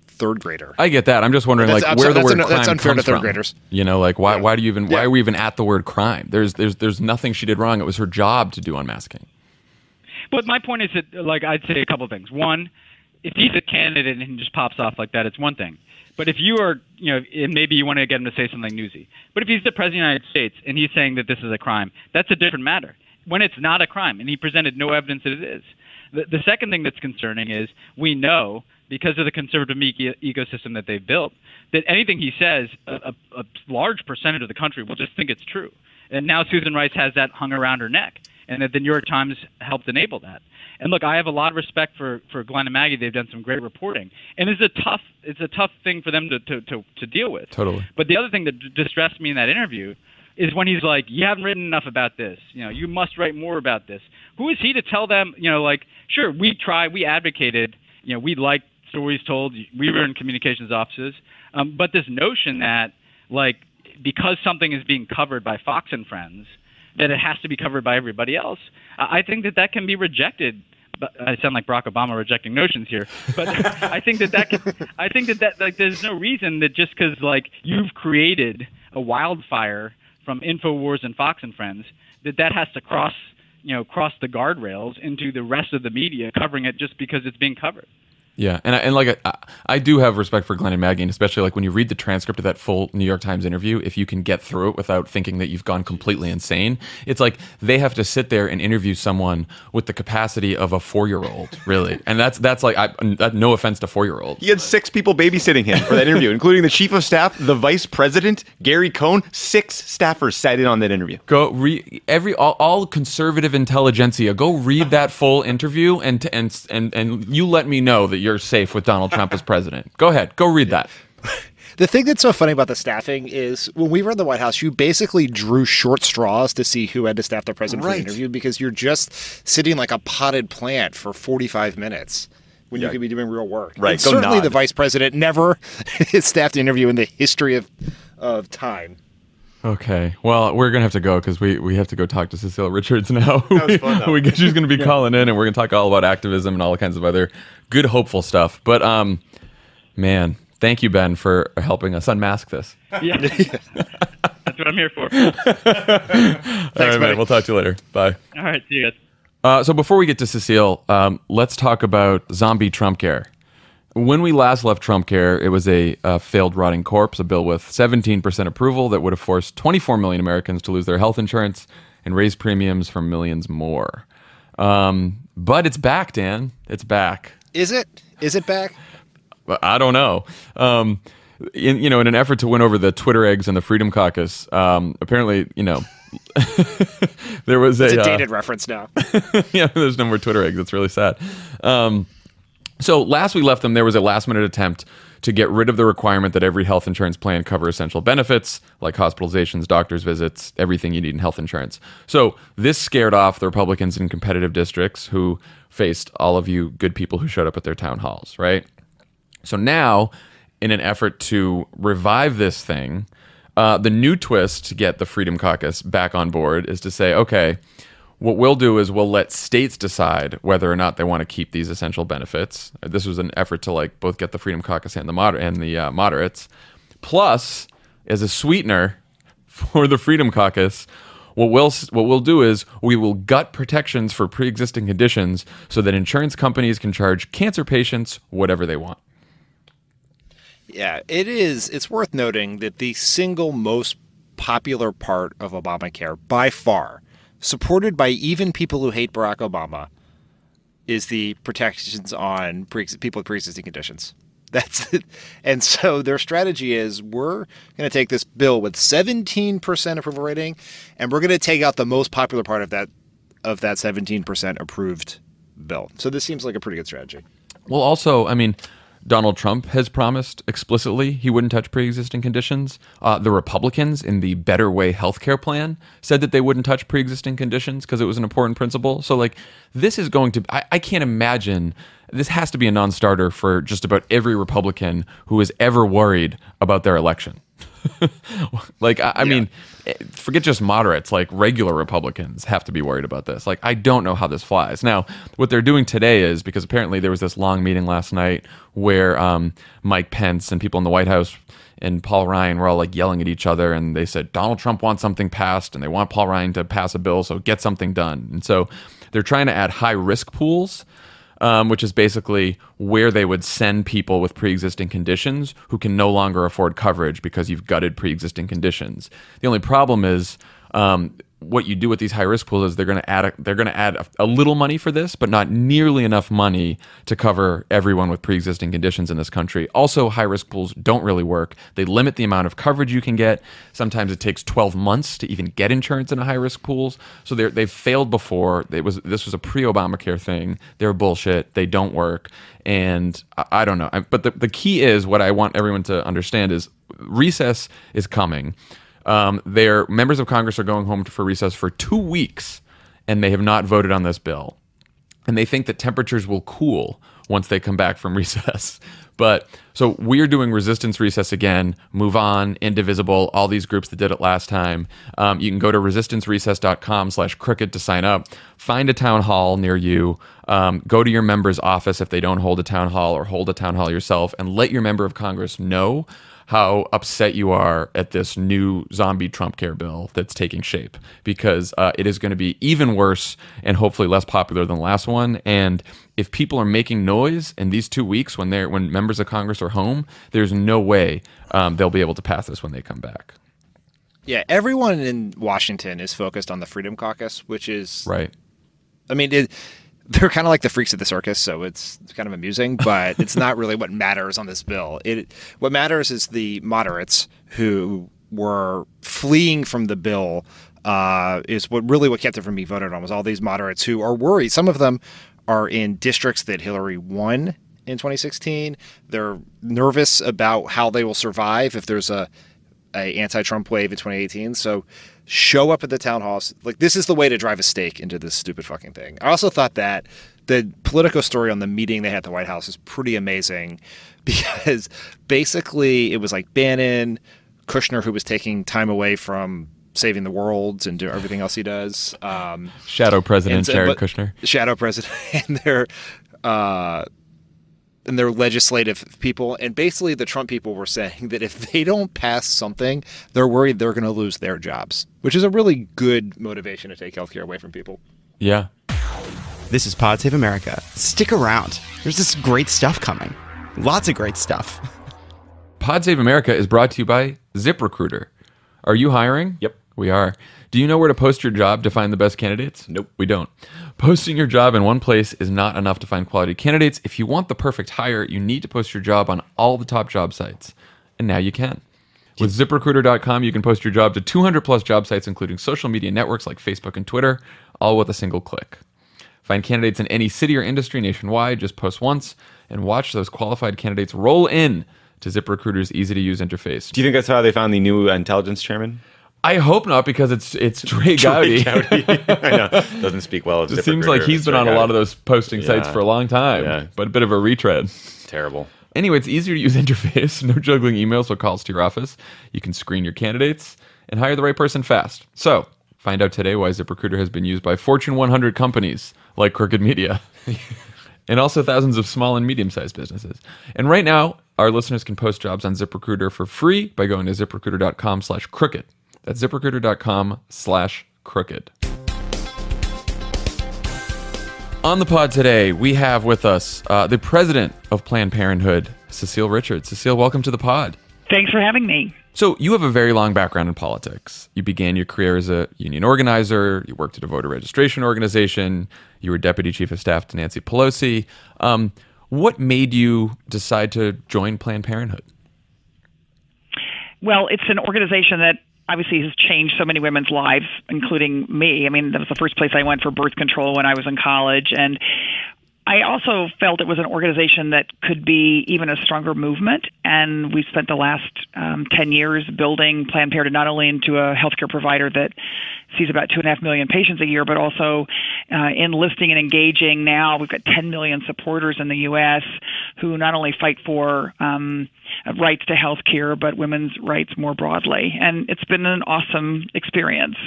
third grader. I get that. I'm just wondering, That's- like, I'm where sorry, the word un- crime that's unfair to comes third from. graders. You know, like, why? Yeah. Why do you even? Why Yeah. are we even at the word crime? There's, there's, there's nothing she did wrong. It was her job to do unmasking. But my point is that, like, I'd say a couple things. One, if he's a candidate and he just pops off like that, it's one thing. But if you are, you know, and maybe you want to get him to say something newsy. But if he's the president of the United States and he's saying that this is a crime, that's a different matter. When it's not a crime, and he presented no evidence that it is. The, the second thing that's concerning is we know because of the conservative me- ecosystem that they've built that anything he says, a, a, a large percentage of the country will just think it's true. And now Susan Rice has that hung around her neck, and that the New York Times helped enable that. And look, I have a lot of respect for, for Glenn and Maggie. They've done some great reporting, and it's a tough it's a tough thing for them to to, to, to deal with. Totally. But the other thing that d- distressed me in that interview is when he's like, "You haven't written enough about this. You know, you must write more about this." Who is he to tell them? You know, like, sure, we tried, we advocated. You know, we liked stories told. We were in communications offices, um, but this notion that like because something is being covered by Fox and Friends, that it has to be covered by everybody else. I I think that that can be rejected. I sound like Barack Obama rejecting notions here, but I think that that can, I think that that like there's no reason that just because like you've created a wildfire from Infowars and Fox and Friends that that has to cross you know cross the guardrails into the rest of the media covering it just because it's being covered. Yeah, and I, and like I, I do have respect for Glenn and Maggie, and especially like when you read the transcript of that full New York Times interview, if you can get through it without thinking that you've gone completely insane, it's like they have to sit there and interview someone with the capacity of a four year old, really, and that's that's like I, that, no offense to four year olds. He had six people babysitting him for that interview, including the chief of staff, the vice president, Gary Cohn. Six staffers sat in on that interview. Go read every all, all conservative intelligentsia. Go read that full interview and and and and you let me know that you're safe with Donald Trump as president. Go ahead, go read that. The thing that's so funny about the staffing is when we were in the White House, you basically drew short straws to see who had to staff the president for the interview because you're just sitting like a potted plant for 45 minutes when you could be doing real work. Right, And go certainly, nod. the vice president never staffed an interview in the history of of time. Okay. Well, we're gonna have to go because we, we have to go talk to Cecile Richards now. That was fun, though. we, she's gonna be calling in, and we're gonna talk all about activism and all kinds of other good, hopeful stuff. But um, man, thank you, Ben, for helping us unmask this. Yeah, that's what I'm here for. all right, man. We'll talk to you later. Bye. All right, see you guys. Uh, so before we get to Cecile, um, let's talk about zombie Trump care. When we last left Trump care, it was a, uh failed rotting corpse, a bill with 17% approval that would have forced 24 million Americans to lose their health insurance and raise premiums for millions more. Um, but it's back, Dan. It's back. Is it? Is it back? I don't know. Um, in, you know, in an effort to win over the Twitter eggs and the Freedom Caucus, um, apparently, you know, there was a, It's a uh, dated reference now. yeah, there's no more Twitter eggs. It's really sad. Um, so last we left them, there was a last minute attempt to get rid of the requirement that every health insurance plan cover essential benefits like hospitalizations, doctor's visits, everything you need in health insurance. So this scared off the Republicans in competitive districts who faced all of you good people who showed up at their town halls, right? So now, in an effort to revive this thing, uh, the new twist to get the Freedom Caucus back on board is to say, okay, what we'll do is we'll let states decide whether or not they want to keep these essential benefits. This was an effort to like both get the Freedom Caucus and the moder- and the uh, moderates. Plus, as a sweetener for the Freedom Caucus, what we'll what we'll do is we will gut protections for pre-existing conditions so that insurance companies can charge cancer patients whatever they want. Yeah, it is. It's worth noting that the single most popular part of Obamacare, by far, supported by even people who hate Barack Obama, is the protections on pre- people with pre-existing conditions. That's it. And so their strategy is we're going to take this bill with 17% approval rating, and we're going to take out the most popular part of that of that 17% approved bill. So this seems like a pretty good strategy. Well, also, I mean, Donald Trump has promised explicitly he wouldn't touch pre-existing conditions. Uh, the Republicans in the Better Way healthcare plan said that they wouldn't touch pre-existing conditions because it was an important principle. So, like, this is going to. I, I can't imagine. This has to be a non-starter for just about every Republican who is ever worried about their election. like, I, I mean, eh, forget just moderates. Like regular Republicans have to be worried about this. Like, I don't know how this flies. Now, what they're doing today is because apparently there was this long meeting last night where um, Mike Pence and people in the White House and Paul Ryan were all like yelling at each other, and they said Donald Trump wants something passed, and they want Paul Ryan to pass a bill, so get something done. And so they're trying to add high risk pools um, which is basically where they would send people with pre-existing conditions who can no longer afford coverage because you've gutted pre-existing conditions. The only problem is um, what you do with these high risk pools is they're going to add a, they're going to add a, a, little money for this, but not nearly enough money to cover everyone with pre-existing conditions in this country. Also, high risk pools don't really work. They limit the amount of coverage you can get. Sometimes it takes 12 months to even get insurance in a high risk pools. So they they've failed before. It was this was a pre-Obamacare thing. They're bullshit. They don't work. And I, I don't know. I, but the the key is what I want everyone to understand is recess is coming um, their members of Congress are going home for recess for two weeks, and they have not voted on this bill. And they think that temperatures will cool once they come back from recess. But so we're doing resistance recess again, move on, indivisible, all these groups that did it last time. Um, you can go to resistancerecess.com slash crooked to sign up. Find a town hall near you. Um, go to your member's office if they don't hold a town hall or hold a town hall yourself and let your member of Congress know how upset you are at this new zombie Trump care bill that's taking shape because uh, it is going to be even worse and hopefully less popular than the last one. And if people are making noise in these two weeks when they're when members of Congress are home, there's no way um, they'll be able to pass this when they come back. Yeah, everyone in Washington is focused on the Freedom Caucus, which is right. I mean, it, they're kind of like the freaks of the circus, so it's, kind of amusing, but it's not really what matters on this bill. It what matters is the moderates who were fleeing from the bill. Uh, is what really what kept it from being voted on was all these moderates who are worried. Some of them are in districts that Hillary won in 2016. They're nervous about how they will survive if there's a a anti-Trump wave in 2018. So show up at the town halls. Like this is the way to drive a stake into this stupid fucking thing. I also thought that the Politico story on the meeting they had at the White House is pretty amazing because basically it was like Bannon, Kushner, who was taking time away from saving the world and do everything else he does. Um, Shadow President Jared Kushner. Shadow President, and their uh, and their legislative people. And basically, the Trump people were saying that if they don't pass something, they're worried they're going to lose their jobs, which is a really good motivation to take healthcare away from people. Yeah. This is Pod Save America. Stick around. There's this great stuff coming. Lots of great stuff. Pod Save America is brought to you by ZipRecruiter. Are you hiring? Yep. We are. Do you know where to post your job to find the best candidates? Nope. We don't. Posting your job in one place is not enough to find quality candidates. If you want the perfect hire, you need to post your job on all the top job sites. And now you can. With ziprecruiter.com, you can post your job to 200 plus job sites, including social media networks like Facebook and Twitter, all with a single click. Find candidates in any city or industry nationwide. Just post once and watch those qualified candidates roll in to ZipRecruiter's easy to use interface. Do you think that's how they found the new intelligence chairman? I hope not because it's it's Trey Gowdy. Gowdy. I know. Doesn't speak well of It seems like he's been on a lot of those posting sites for a long time, Yeah. but a bit of a retread. Terrible. Anyway, it's easier to use interface. No juggling emails or calls to your office. You can screen your candidates and hire the right person fast. So, find out today why ZipRecruiter has been used by Fortune 100 companies like Crooked Media. and also thousands of small and medium-sized businesses. And right now, our listeners can post jobs on ZipRecruiter for free by going to ziprecruiter.com slash crooked. That's ziprecruiter.com slash crooked. On the pod today, we have with us uh, the president of Planned Parenthood, Cecile Richards. Cecile, welcome to the pod. Thanks for having me. So, you have a very long background in politics. You began your career as a union organizer, you worked at a voter registration organization, you were deputy chief of staff to Nancy Pelosi. Um, what made you decide to join Planned Parenthood? Well, it's an organization that obviously has changed so many women's lives, including me. I mean, that was the first place I went for birth control when I was in college. And I also felt it was an organization that could be even a stronger movement. And we spent the last um, 10 years building Planned Parenthood not only into a healthcare provider that sees about two and a half million patients a year, but also uh, enlisting and engaging now. We've got 10 million supporters in the U.S. who not only fight for um, rights to health care, but women's rights more broadly. And it's been an awesome experience.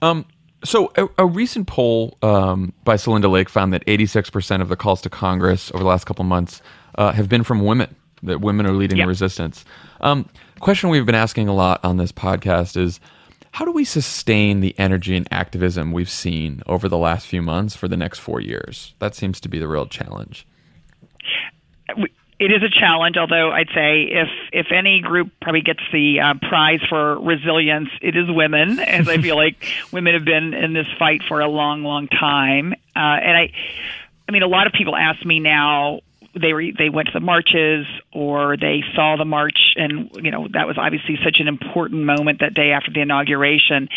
Um, so a, a recent poll um, by Celinda Lake found that 86% of the calls to Congress over the last couple months uh, have been from women. That women are leading Yep. the resistance. Um, question we've been asking a lot on this podcast is how do we sustain the energy and activism we've seen over the last few months for the next four years? That seems to be the real challenge. It is a challenge. Although I'd say if if any group probably gets the uh, prize for resilience, it is women, as I feel like women have been in this fight for a long, long time. Uh, and I, I mean, a lot of people ask me now. They were they went to the marches or they saw the march, and you know that was obviously such an important moment that day after the inauguration.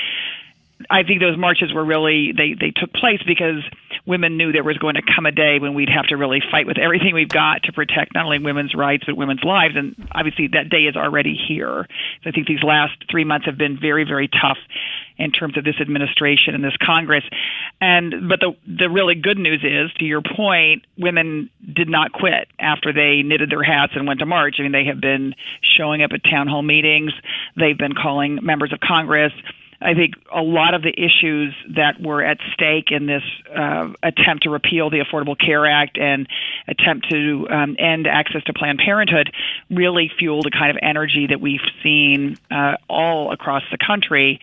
I think those marches were really they they took place because women knew there was going to come a day when we'd have to really fight with everything we've got to protect not only women's rights but women's lives and obviously that day is already here. So I think these last 3 months have been very very tough in terms of this administration and this Congress. And but the the really good news is to your point women did not quit after they knitted their hats and went to march. I mean they have been showing up at town hall meetings. They've been calling members of Congress I think a lot of the issues that were at stake in this uh, attempt to repeal the Affordable Care Act and attempt to um, end access to Planned Parenthood really fueled a kind of energy that we've seen uh, all across the country.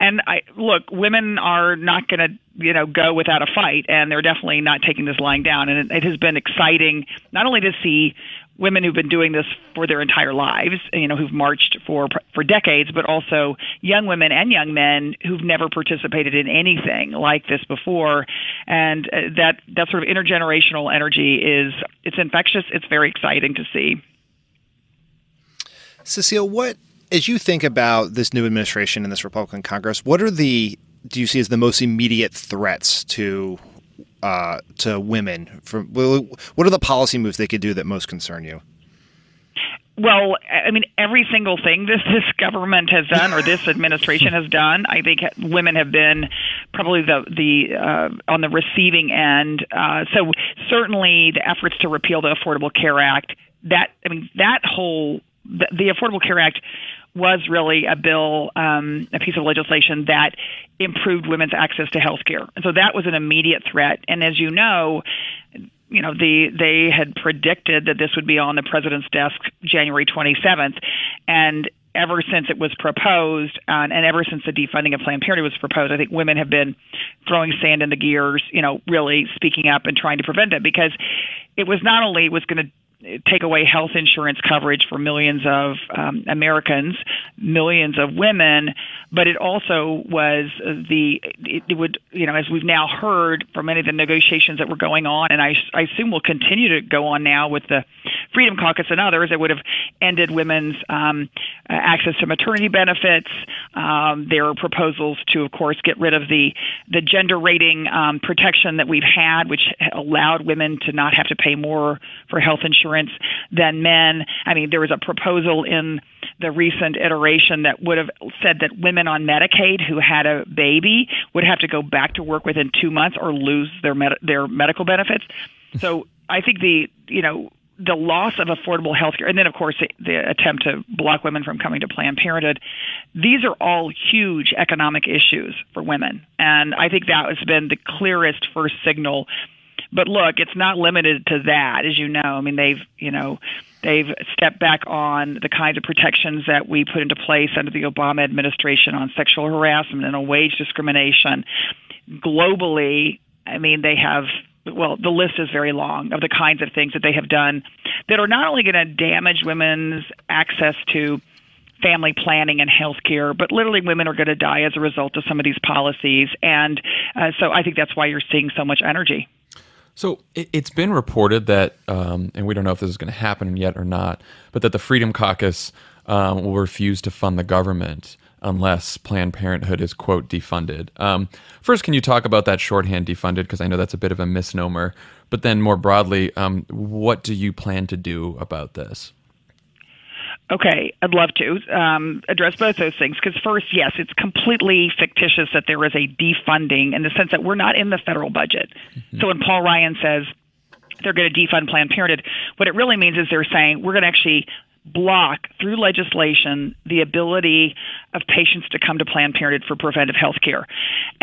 And I look, women are not going to you know go without a fight, and they're definitely not taking this lying down. And it, it has been exciting not only to see women who've been doing this for their entire lives, you know, who've marched for for decades, but also young women and young men who've never participated in anything like this before, and uh, that that sort of intergenerational energy is it's infectious. It's very exciting to see. Cecile, what as you think about this new administration and this Republican Congress, what are the do you see as the most immediate threats to uh, to women? From what are the policy moves they could do that most concern you? Well, I mean, every single thing this this government has done or this administration has done, I think women have been probably the the uh, on the receiving end. Uh, so certainly the efforts to repeal the Affordable Care Act. That I mean, that whole the, the Affordable Care Act was really a bill, um, a piece of legislation that improved women's access to health care. And so that was an immediate threat. And as you know, you know, the they had predicted that this would be on the president's desk January 27th, and ever since it was proposed, uh, and ever since the defunding of Planned Parenthood was proposed, I think women have been throwing sand in the gears, you know, really speaking up and trying to prevent it because it was not only was going to take away health insurance coverage for millions of um, Americans, millions of women, but it also was the it, would you know as we've now heard from many of the negotiations that were going on, and I, I assume will continue to go on now with the Freedom Caucus and others, it would have ended women's um, access to maternity benefits. Um, there are proposals to, of course, get rid of the the gender rating um, protection that we've had, which allowed women to not have to pay more for health insurance than men. I mean, there was a proposal in the recent iteration that would have said that women on Medicaid who had a baby would have to go back to work within two months or lose their med- their medical benefits. So I think the you know the loss of affordable health care, and then, of course, the, the attempt to block women from coming to Planned Parenthood, these are all huge economic issues for women. And I think that has been the clearest first signal. But look, it's not limited to that, as you know. I mean, they've, you know, they've stepped back on the kinds of protections that we put into place under the Obama administration on sexual harassment and on wage discrimination. Globally, I mean, they have well, the list is very long of the kinds of things that they have done that are not only going to damage women's access to family planning and health care, but literally women are going to die as a result of some of these policies. And uh, so I think that's why you're seeing so much energy. So it, has been reported that, um, and we don't know if this is going to happen yet or not, but that the Freedom Caucus um, will refuse to fund the government unless Planned Parenthood is quote defunded. Um, first, can you talk about that shorthand defunded because I know that's a bit of a misnomer. But then more broadly, um, what do you plan to do about this? Okay, I'd love to um, address both those things because first, yes, it's completely fictitious that there is a defunding in the sense that we're not in the federal budget. Mm-hmm. So when Paul Ryan says they're going to defund Planned Parenthood, what it really means is they're saying we're going to actually block through legislation the ability of patients to come to Planned Parenthood for preventive health care.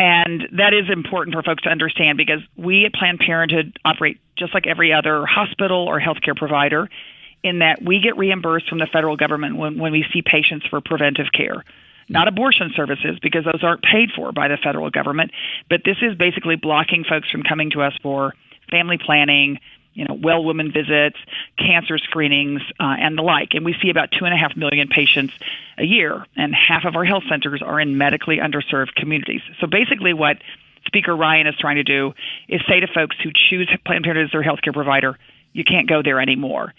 And that is important for folks to understand because we at Planned Parenthood operate just like every other hospital or healthcare provider in that we get reimbursed from the federal government when, when we see patients for preventive care. Not abortion services, because those aren't paid for by the federal government, but this is basically blocking folks from coming to us for family planning, you know, well woman visits, cancer screenings, uh, and the like. And we see about two and a half million patients a year, and half of our health centers are in medically underserved communities. So basically, what Speaker Ryan is trying to do is say to folks who choose Planned Parenthood as their healthcare provider, you can't go there anymore.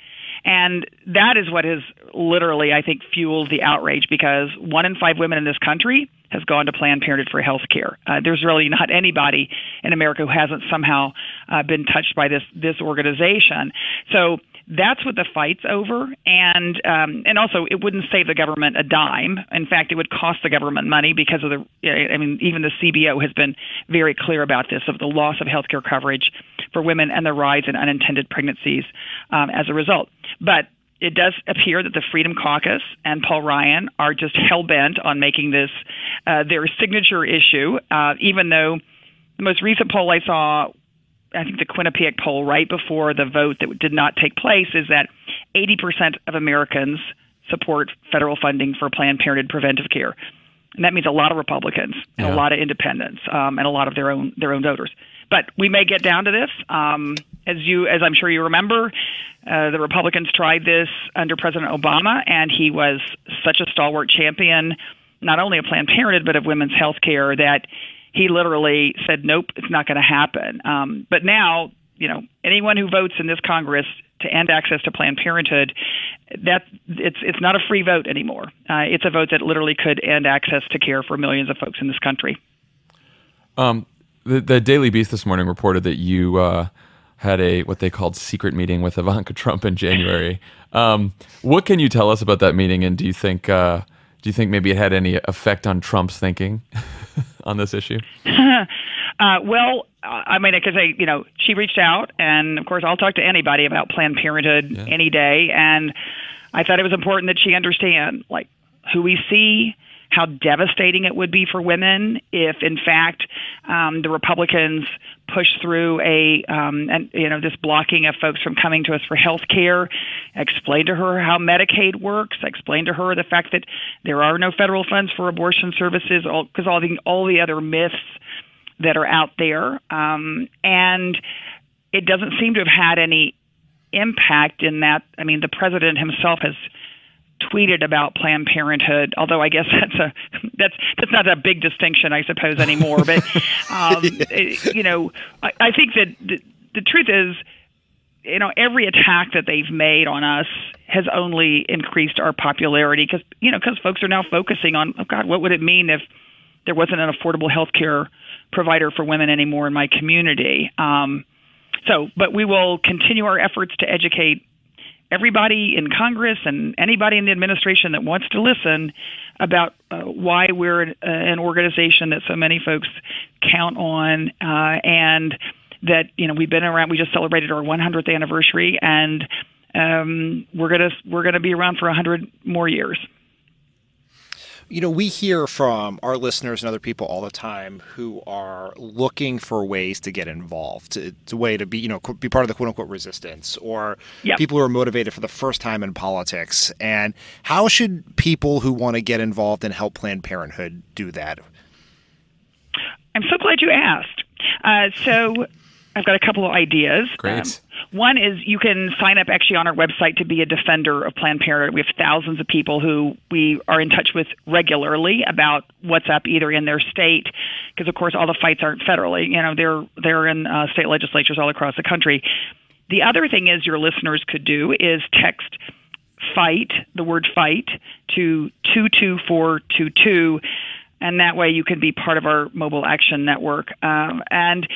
And that is what has literally, I think, fueled the outrage because one in five women in this country has gone to Planned Parenthood for health care. Uh, there's really not anybody in America who hasn't somehow uh, been touched by this this organization. So that's what the fight's over, and um, and also it wouldn't save the government a dime. In fact, it would cost the government money because of the. I mean, even the CBO has been very clear about this of the loss of health care coverage for women and the rise in unintended pregnancies um, as a result. But it does appear that the Freedom Caucus and Paul Ryan are just hell bent on making this uh, their signature issue, uh, even though the most recent poll I saw, I think the Quinnipiac poll right before the vote that did not take place, is that 80% of Americans support federal funding for Planned Parenthood preventive care. And that means a lot of Republicans and yeah. a lot of independents um, and a lot of their own their own voters. But we may get down to this. Um, as you, as I'm sure you remember, uh, the Republicans tried this under President Obama, and he was such a stalwart champion, not only of Planned Parenthood but of women's health care, that he literally said, "Nope, it's not going to happen." Um, but now, you know, anyone who votes in this Congress to end access to Planned Parenthood, that it's it's not a free vote anymore. Uh, it's a vote that literally could end access to care for millions of folks in this country. Um, the, the Daily Beast this morning reported that you uh, had a what they called secret meeting with Ivanka Trump in January. Um, what can you tell us about that meeting, and do you think uh, do you think maybe it had any effect on Trump's thinking on this issue? uh, well, I mean, because I, you know, she reached out, and of course, I'll talk to anybody about Planned Parenthood yeah. any day, and I thought it was important that she understand, like, who we see how devastating it would be for women if, in fact, um, the Republicans push through a um, and you know this blocking of folks from coming to us for health care. Explain to her how Medicaid works. Explain to her the fact that there are no federal funds for abortion services, because all, all the all the other myths that are out there, um, and it doesn't seem to have had any impact in that. I mean, the president himself has tweeted about Planned Parenthood, although I guess that's a that's that's not a big distinction, I suppose, anymore. But um, it, you know, I, I think that the, the truth is, you know, every attack that they've made on us has only increased our popularity because you know because folks are now focusing on oh God, what would it mean if there wasn't an affordable health care provider for women anymore in my community? Um, so, but we will continue our efforts to educate everybody in Congress and anybody in the administration that wants to listen about uh, why we're an, uh, an organization that so many folks count on uh, and that you know we've been around we just celebrated our 100th anniversary and um, we're gonna we're gonna be around for 100 more years you know, we hear from our listeners and other people all the time who are looking for ways to get involved. It's a way to be, you know, be part of the quote unquote resistance or yep. people who are motivated for the first time in politics. And how should people who want to get involved and help Planned Parenthood do that? I'm so glad you asked. Uh, so I've got a couple of ideas. Great. Um, one is you can sign up actually on our website to be a defender of Planned Parenthood. We have thousands of people who we are in touch with regularly about what's up either in their state, because of course all the fights aren't federally. You know, they're they're in uh, state legislatures all across the country. The other thing is your listeners could do is text fight, the word fight, to 22422. And that way you can be part of our mobile action network. Um, and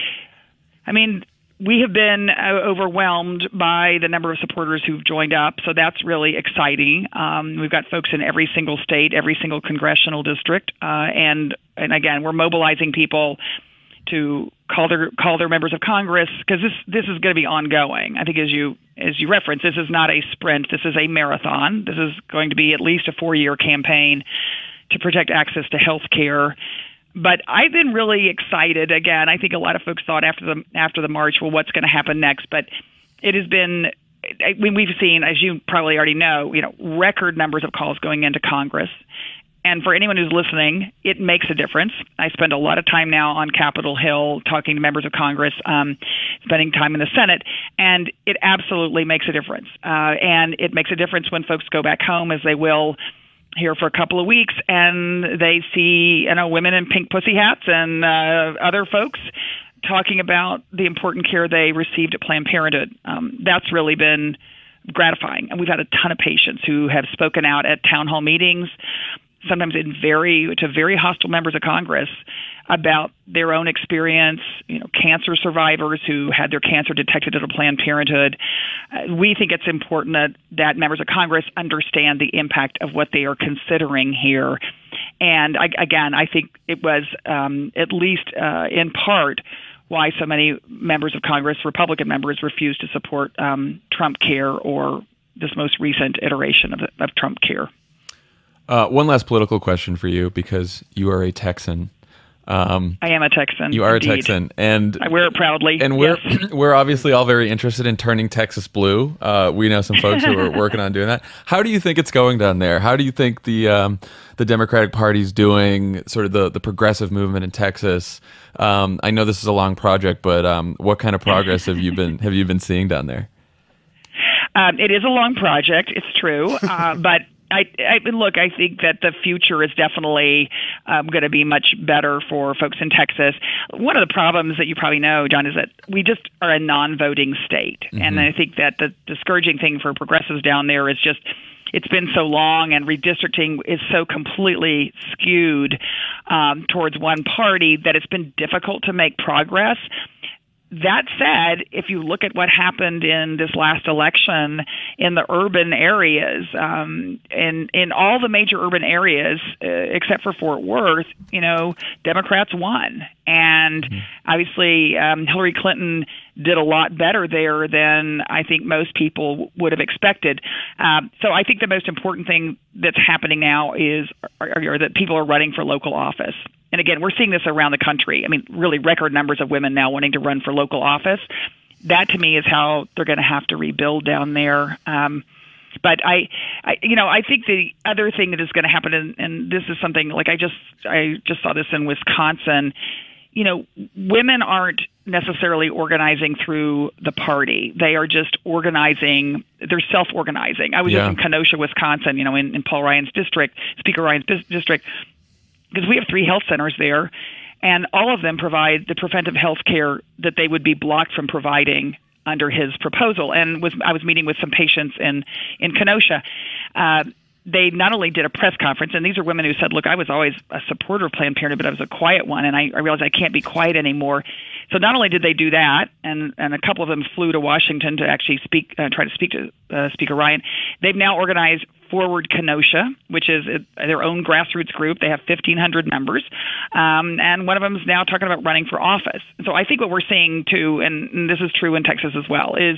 I mean, we have been uh, overwhelmed by the number of supporters who've joined up, so that's really exciting. Um, we've got folks in every single state, every single congressional district, uh, and and again, we're mobilizing people to call their call their members of Congress because this this is going to be ongoing. I think as you as you reference, this is not a sprint. This is a marathon. This is going to be at least a four year campaign to protect access to health care but I've been really excited. Again, I think a lot of folks thought after the after the march, well, what's going to happen next? But it has been. We've seen, as you probably already know, you know, record numbers of calls going into Congress. And for anyone who's listening, it makes a difference. I spend a lot of time now on Capitol Hill talking to members of Congress, um, spending time in the Senate, and it absolutely makes a difference. Uh, and it makes a difference when folks go back home, as they will here for a couple of weeks and they see you know women in pink pussy hats and uh, other folks talking about the important care they received at Planned Parenthood. Um, that's really been gratifying, and we've had a ton of patients who have spoken out at town hall meetings, sometimes in very to very hostile members of Congress about their own experience, you know, cancer survivors who had their cancer detected at a Planned Parenthood. Uh, we think it's important that, that members of Congress understand the impact of what they are considering here. And I, again, I think it was um, at least uh, in part why so many members of Congress, Republican members, refused to support um, Trump Care or this most recent iteration of, of Trump Care. Uh, one last political question for you because you are a Texan. Um, I am a Texan. You are indeed. a Texan, and I wear it proudly. And we're yes. we're obviously all very interested in turning Texas blue. Uh, we know some folks who are working on doing that. How do you think it's going down there? How do you think the um, the Democratic Party's doing? Sort of the the progressive movement in Texas. Um, I know this is a long project, but um, what kind of progress have you been have you been seeing down there? Um, it is a long project. It's true, uh, but I, I look. I think that the future is definitely um, going to be much better for folks in Texas. One of the problems that you probably know, Jon, is that we just are a non-voting state, mm-hmm. and I think that the discouraging thing for progressives down there is just it's been so long and redistricting is so completely skewed um, towards one party that it's been difficult to make progress that said, if you look at what happened in this last election in the urban areas, um, in in all the major urban areas uh, except for Fort Worth, you know, Democrats won, and mm-hmm. obviously um, Hillary Clinton did a lot better there than I think most people would have expected. Um, so I think the most important thing that's happening now is are, are that people are running for local office and again, we're seeing this around the country. I mean, really record numbers of women now wanting to run for local office. That to me is how they're going to have to rebuild down there. Um, but I, I, you know, I think the other thing that is going to happen, and, and this is something like I just, I just saw this in Wisconsin. You know, women aren't necessarily organizing through the party. They are just organizing. They're self-organizing. I was yeah. just in Kenosha, Wisconsin. You know, in, in Paul Ryan's district, Speaker Ryan's district, because we have three health centers there, and all of them provide the preventive health care that they would be blocked from providing under his proposal. And was I was meeting with some patients in in Kenosha. Uh, they not only did a press conference, and these are women who said, "Look, I was always a supporter of Planned Parenthood, but I was a quiet one, and I, I realized I can't be quiet anymore." So not only did they do that, and and a couple of them flew to Washington to actually speak, uh, try to speak to uh, Speaker Ryan. They've now organized Forward Kenosha, which is their own grassroots group. They have 1,500 members, um, and one of them is now talking about running for office. So I think what we're seeing too, and this is true in Texas as well, is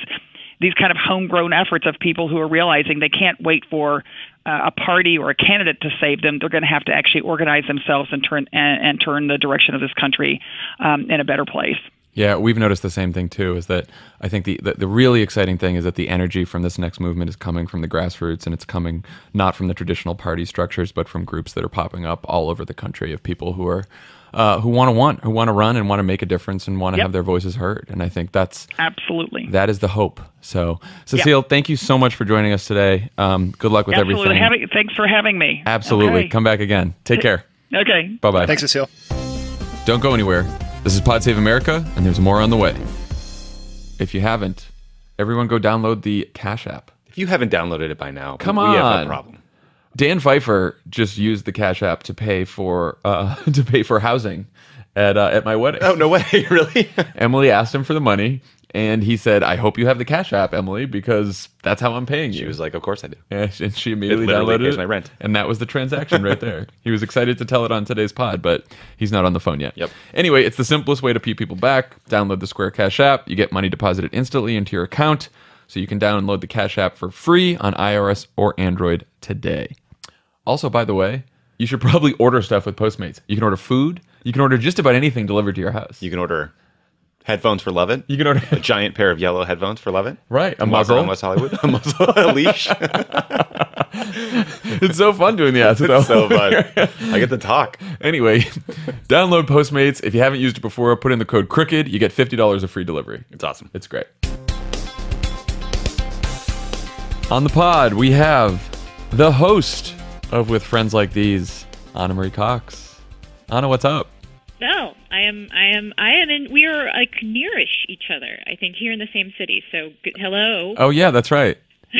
these kind of homegrown efforts of people who are realizing they can't wait for uh, a party or a candidate to save them. They're going to have to actually organize themselves and turn and, and turn the direction of this country um, in a better place. Yeah, we've noticed the same thing too. Is that I think the, the, the really exciting thing is that the energy from this next movement is coming from the grassroots, and it's coming not from the traditional party structures, but from groups that are popping up all over the country of people who are uh, who want to want who want to run and want to make a difference and want to yep. have their voices heard. And I think that's absolutely that is the hope. So, Cecile, yep. thank you so much for joining us today. Um, good luck with absolutely. everything. Having, thanks for having me. Absolutely, okay. come back again. Take care. Okay. Bye bye. Thanks, Cecile. Don't go anywhere. This is Pod Save America, and there's more on the way. If you haven't, everyone go download the Cash App. If you haven't downloaded it by now, Come we have on. a problem. Dan Pfeiffer just used the Cash App to pay for uh, to pay for housing at uh, at my wedding. Oh no way, really? Emily asked him for the money, and he said, "I hope you have the Cash App, Emily, because that's how I'm paying you." she was like, "Of course I do." Yeah, and she immediately literally downloaded it, my rent. and that was the transaction right there. he was excited to tell it on today's pod, but he's not on the phone yet. Yep. Anyway, it's the simplest way to pay people back. Download the Square Cash app. You get money deposited instantly into your account, so you can download the Cash app for free on iOS or Android today. Also, by the way, you should probably order stuff with Postmates. You can order food. You can order just about anything delivered to your house. You can order headphones for Lovett. You can order a giant pair of yellow headphones for Lovett. Right, a muzzle. West Hollywood. A muzzle, a leash. it's so fun doing the ads. It's so fun. I get to talk. Anyway, download Postmates. If you haven't used it before, put in the code CROOKED. You get $50 of free delivery. It's awesome. It's great. On the pod, we have the host of With Friends Like These, Ana Marie Cox. Anna, what's up? No, I am. I am. I am in. We are like nearish each other. I think here in the same city. So good, hello, Oh, yeah, that's right.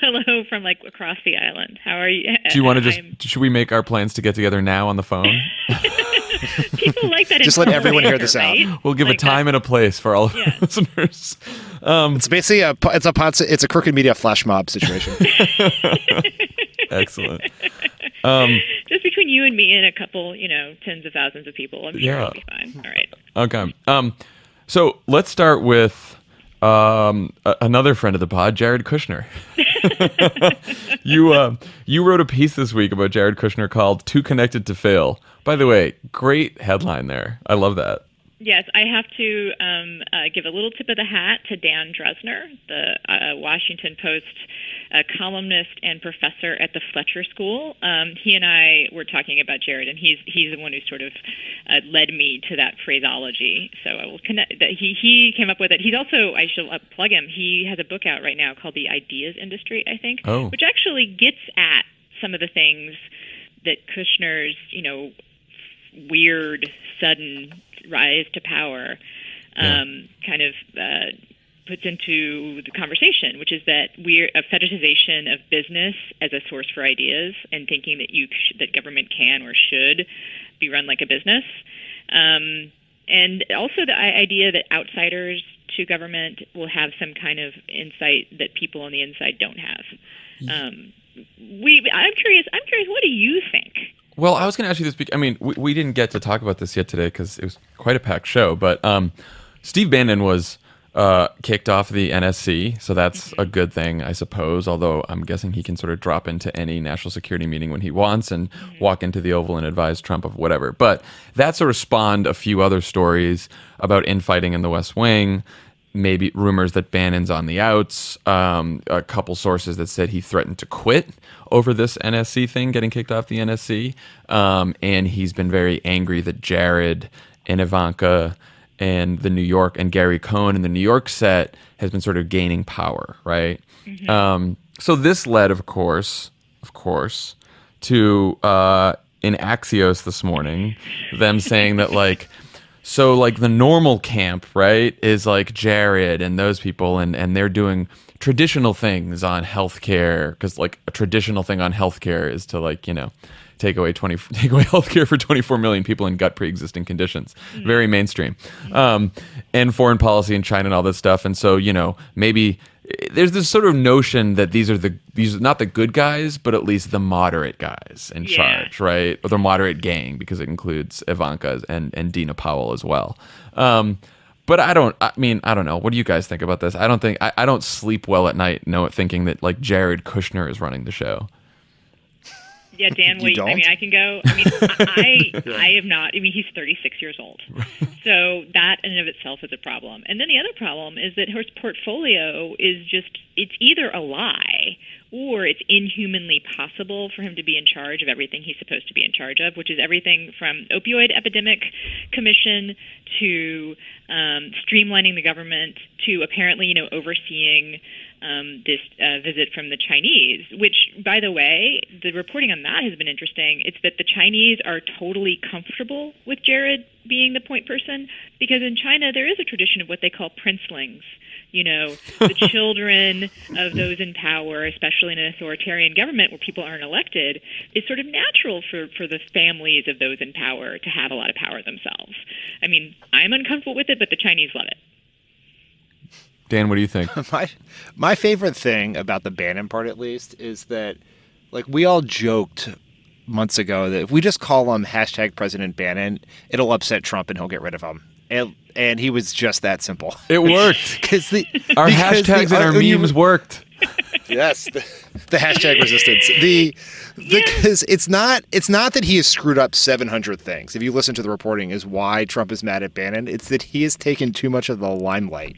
hello from like across the island. How are you? Do you want to just, I'm- should we make our plans to get together now on the phone? people like that? Just let everyone hear Pennsylvania, this out. right? We'll give Like a time and a place for all of Yeah. our listeners. It's basically a it's a pod- it's a crooked media flash mob situation. Excellent. Um, Just between you and me and a couple, you know, tens of thousands of people. I'm sure Yeah. it'll be fine. All right. Okay. Um, so let's start with um, a- another friend of the pod, Jared Kushner. you uh, you wrote a piece this week about Jared Kushner called "Too Connected to Fail." By the way, great headline there. I love that. Yes, I have to um, uh, give a little tip of the hat to Dan Drezner, the uh, Washington Post uh, columnist and professor at the Fletcher School. Um, he and I were talking about Jared, and he's he's the one who sort of uh, led me to that phraseology. So I will connect that he he came up with it. He's also I shall uh, plug him. He has a book out right now called The Ideas Industry, I think, Oh. which actually gets at some of the things that Kushner's you know weird, sudden rise to power um, kind of uh, puts into the conversation, which is that we're a fetishization of business as a source for ideas and thinking that you sh- that government can or should be run like a business, um, and also the idea that outsiders to government will have some kind of insight that people on the inside don't have. Um, we, I'm curious. I'm curious. What do you think? Well, I was going to ask you this. I mean, we, we didn't get to talk about this yet today because it was quite a packed show. But um, Steve Bannon was uh, kicked off the NSC, so that's a good thing, I suppose. Although I'm guessing he can sort of drop into any national security meeting when he wants and walk into the Oval and advise Trump of whatever. But that sort of spawned a few other stories about infighting in the West Wing. Maybe rumors that Bannon's on the outs. Um, a couple sources that said he threatened to quit over this NSC thing, getting kicked off the NSC. Um, and he's been very angry that Jared and Ivanka and the New York and Gary Cohn and the New York set has been sort of gaining power, right? Um, so this led, of course, of course, to uh, in Axios this morning, them saying that like. So like the normal camp, right, is like Jared and those people, and and they're doing traditional things on healthcare because like a traditional thing on healthcare is to like you know take away 20 take away healthcare for 24 million people in gut pre-existing conditions very mainstream um, and foreign policy in china and all this stuff and so you know maybe eh, there's this sort of notion that these are the these are not the good guys but at least the moderate guys in Yeah. charge right or the moderate gang because it includes ivanka and and dina powell as well um, but I don't. I mean, I don't know. What do you guys think about this? I don't think I, I don't sleep well at night, know thinking that like Jared Kushner is running the show. Yeah, Dan. Wait, I mean, I can go. I mean, I, I have not. I mean, he's 36 years old, so that in and of itself is a problem. And then the other problem is that his portfolio is just—it's either a lie or it's inhumanly possible for him to be in charge of everything he's supposed to be in charge of, which is everything from opioid epidemic commission to um, streamlining the government to apparently, you know, overseeing um, this uh, visit from the Chinese, which, by the way, the reporting on that has been interesting. It's that the Chinese are totally comfortable with Jared being the point person because in China there is a tradition of what they call princelings. you know, the children of those in power, especially in an authoritarian government where people aren't elected, it's sort of natural for, for the families of those in power to have a lot of power themselves. I mean, I'm uncomfortable with it, but the Chinese love it. Dan, what do you think? my my favorite thing about the Bannon part, at least, is that like we all joked months ago that if we just call him hashtag President Bannon, it'll upset Trump and he'll get rid of him. And, and he was just that simple. It worked. Because the Our because the- hashtags and our uh, you- memes worked. yes the, the hashtag resistance the because it's not it's not that he has screwed up 700 things if you listen to the reporting is why trump is mad at bannon it's that he has taken too much of the limelight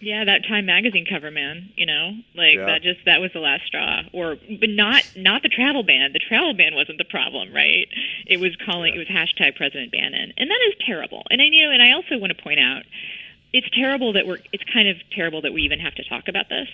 Yeah, that Time magazine cover, man. You know, like Yeah. that just that was the last straw. Or, but not not the travel ban. The travel ban wasn't the problem, right? It was calling it was hashtag President Bannon, and that is terrible. And I you know, and I also want to point out, it's terrible that we're. It's kind of terrible that we even have to talk about this.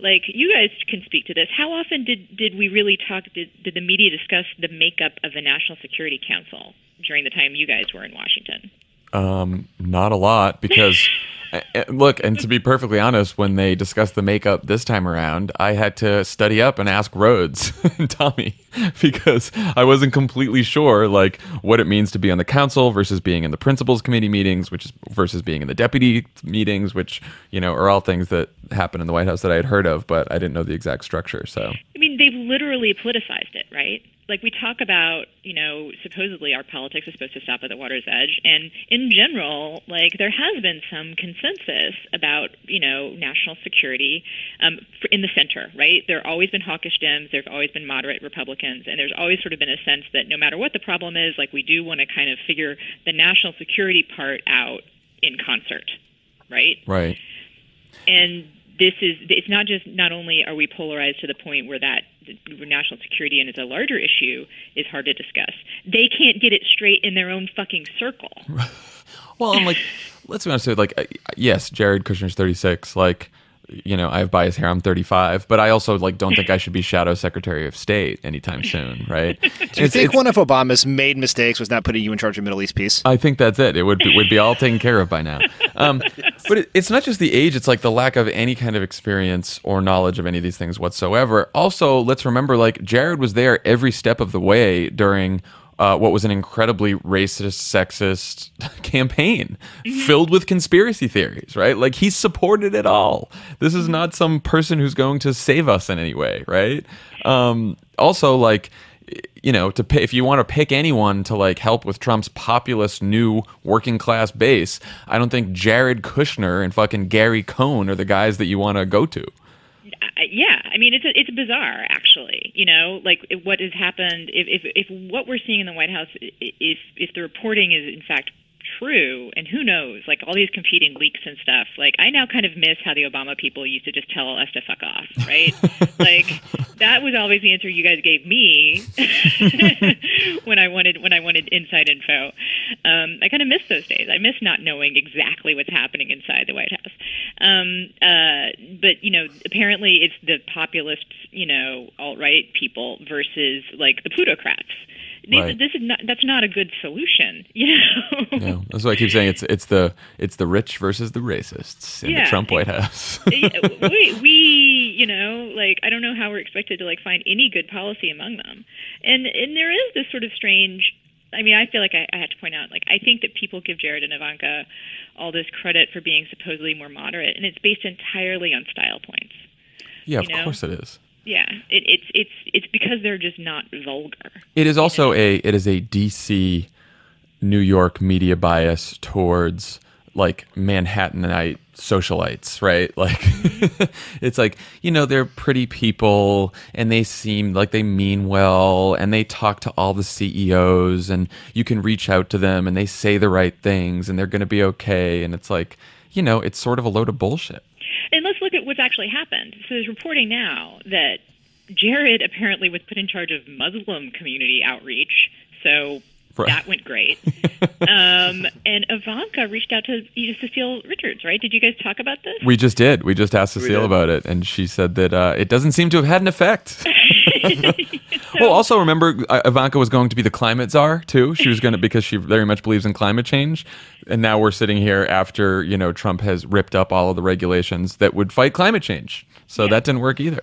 Like you guys can speak to this. How often did did we really talk? Did did the media discuss the makeup of the National Security Council during the time you guys were in Washington? Um, not a lot because look, and to be perfectly honest, when they discussed the makeup this time around, I had to study up and ask Rhodes and Tommy because I wasn't completely sure like what it means to be on the council versus being in the principals committee meetings, which is versus being in the deputy meetings, which you know are all things that happen in the White House that I had heard of, but I didn't know the exact structure. So I mean, they've literally politicized it, right? Like we talk about, you know, supposedly our politics is supposed to stop at the water's edge, and in general, like there has been some consensus about, you know, national security um, in the center, right? There have always been hawkish Dems, there've always been moderate Republicans, and there's always sort of been a sense that no matter what the problem is, like we do want to kind of figure the national security part out in concert, right? right. and this is it's not just not only are we polarized to the point where that where national security and it's a larger issue is hard to discuss they can't get it straight in their own fucking circle Well, I'm like, let's be honest. with, Like, uh, yes, Jared Kushner's 36. Like, you know, I have biased hair. I'm 35, but I also like don't think I should be shadow secretary of state anytime soon, right? do you think one of obama's made mistakes was not putting you in charge of middle east peace I think that's it. It would be, would be all taken care of by now. Um, but it, it's not just the age; it's like the lack of any kind of experience or knowledge of any of these things whatsoever. Also, let's remember, like Jared was there every step of the way during. Uh, what was an incredibly racist, sexist campaign filled with conspiracy theories, right? Like he supported it all. This is not some person who's going to save us in any way, right? Um, also, like you know, to pay, if you want to pick anyone to like help with Trump's populist new working class base, I don't think Jared Kushner and fucking Gary Cohn are the guys that you want to go to. Yeah, I mean it's a, it's bizarre actually. You know, like what has happened if, if if what we're seeing in the White House if if the reporting is in fact true and who knows like all these competing leaks and stuff like i now kind of miss how the obama people used to just tell us to fuck off right? Like that was always the answer you guys gave me when i wanted when i wanted inside info. Um, i kind of miss those days. I miss not knowing exactly what's happening inside the white house. Um, uh, but you know apparently it's the populist you know alt-right people versus like the plutocrats these, Right. this is not that's not a good solution you know Yeah, that's why I keep saying it's it's the it's the rich versus the racists in Yeah. the Trump White House. we, we, you know, like I don't know how we're expected to like find any good policy among them, and and there is this sort of strange. I mean, I feel like I, I have to point out, like I think that people give Jared and Ivanka all this credit for being supposedly more moderate, and it's based entirely on style points. yeah, of You know? course it is. Yeah, it, it's it's it's because they're just not vulgar. It is also a it is a DC New York media bias towards like Manhattanite socialites, right? Like mm-hmm. it's like, you know, they're pretty people and they seem like they mean well and they talk to all the CEOs and you can reach out to them and they say the right things and they're going to be okay and it's like, you know, it's sort of a load of bullshit. Look at what's actually happened. So there's reporting now that Jared apparently was put in charge of Muslim community outreach. So Right. that went great. um, and Ivanka reached out to Cecile Richards, right? Did you guys talk about this? We just did. We just asked Cecile about it and she said that uh, it doesn't seem to have had an effect. well, also remember uh, Ivanka was going to be the climate czar too. She was going to because she very much believes in climate change, and now we're sitting here after you know Trump has ripped up all of the regulations that would fight climate change. So that didn't work either.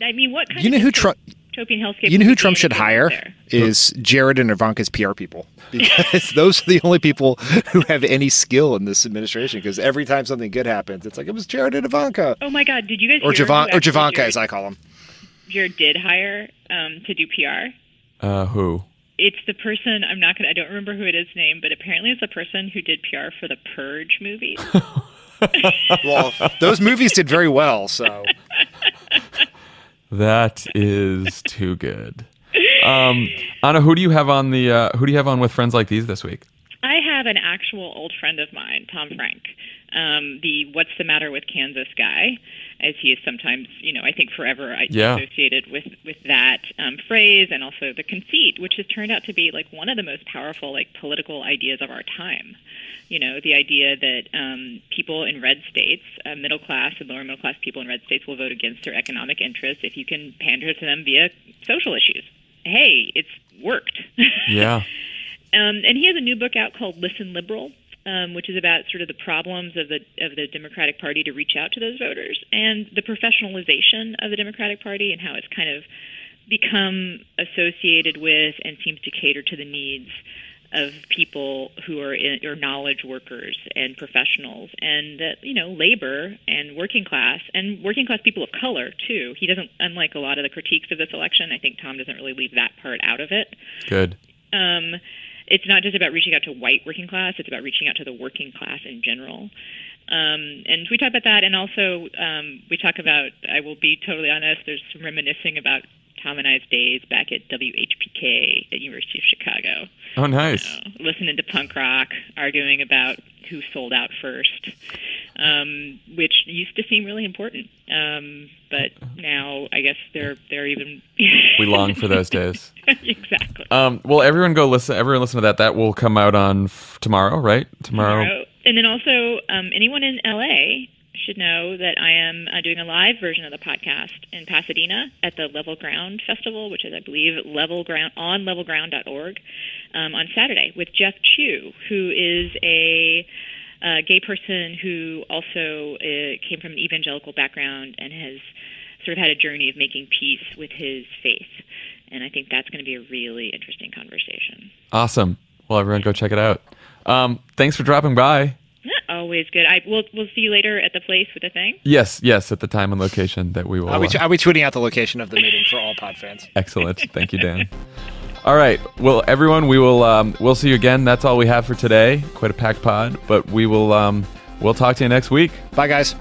I mean, what kind You know who Trump? Dystopian hellscape? You know who Trump should if he was hire there? is Jared and Ivanka's PR people because those are the only people who have any skill in this administration. Because every time something good happens, it's like it was Jared and Ivanka Oh my God! Did you guys or hear Javan who or actually Javanka Jared, as I call him. Jared did hire um, to do PR? Uh, who? It's the person I'm not gonna. I don't remember who it is name, but apparently it's the person who did PR for the Purge movies. Well, those movies did very well, so That is too good. Um, Ana, who do you have on the uh, who do you have on with friends like these this week? I have an actual old friend of mine, Tom Frank, um, the "What's the matter with Kansas" guy, as he is sometimes, you know, I think forever Yeah. associated with with that um, phrase, and also the conceit, which has turned out to be like one of the most powerful like political ideas of our time. You know, the idea that um, people in red states, uh, middle class and lower middle class people in red states, will vote against their economic interests if you can pander to them via social issues. Hey, it's worked. Yeah. Um, and he has a new book out called Listen Liberal, um, which is about sort of the problems of the of the Democratic Party to reach out to those voters and the professionalization of the Democratic Party and how it's kind of become associated with and seems to cater to the needs of people who are in, or knowledge workers and professionals and that you know labor and working class and working class people of color too. He doesn't unlike a lot of the critiques of this election. I think Tom doesn't really leave that part out of it Good. um, it's not just about reaching out to white working class; it's about reaching out to the working class in general. Um, and we talk about that, and also um, we talk about. I will be totally honest. There's some reminiscing about Tom and I's days back at WHPK at University of Chicago, Oh, nice. listening to punk rock, arguing about who sold out first, um, which used to seem really important. Um, but now I guess they're they're even. We long for those days. exactly. Um, well, everyone go listen. Everyone listen to that. That will come out on f- tomorrow, right? Tomorrow. tomorrow. And then also, um, anyone in LA should know that I am uh, doing a live version of the podcast in Pasadena at the Level Ground Festival, which is, I believe, level ground on levelground.org, um, on Saturday with Jeff Chu, who is a uh, gay person who also uh, came from an evangelical background and has sort of had a journey of making peace with his faith. And I think that's going to be a really interesting conversation. Awesome. Well, everyone go check it out. Um, thanks for dropping by. Yeah, always good. I we'll we'll see you later at the place with the thing. Yes, yes, at the time and location that we will. I'll be, uh, I'll be tweeting out the location of the meeting for all pod fans. Excellent. Thank you, Dan. All right. Well, everyone, we will um, we'll see you again. That's all we have for today. Quite a packed pod, but we will um, we'll talk to you next week. Bye, guys.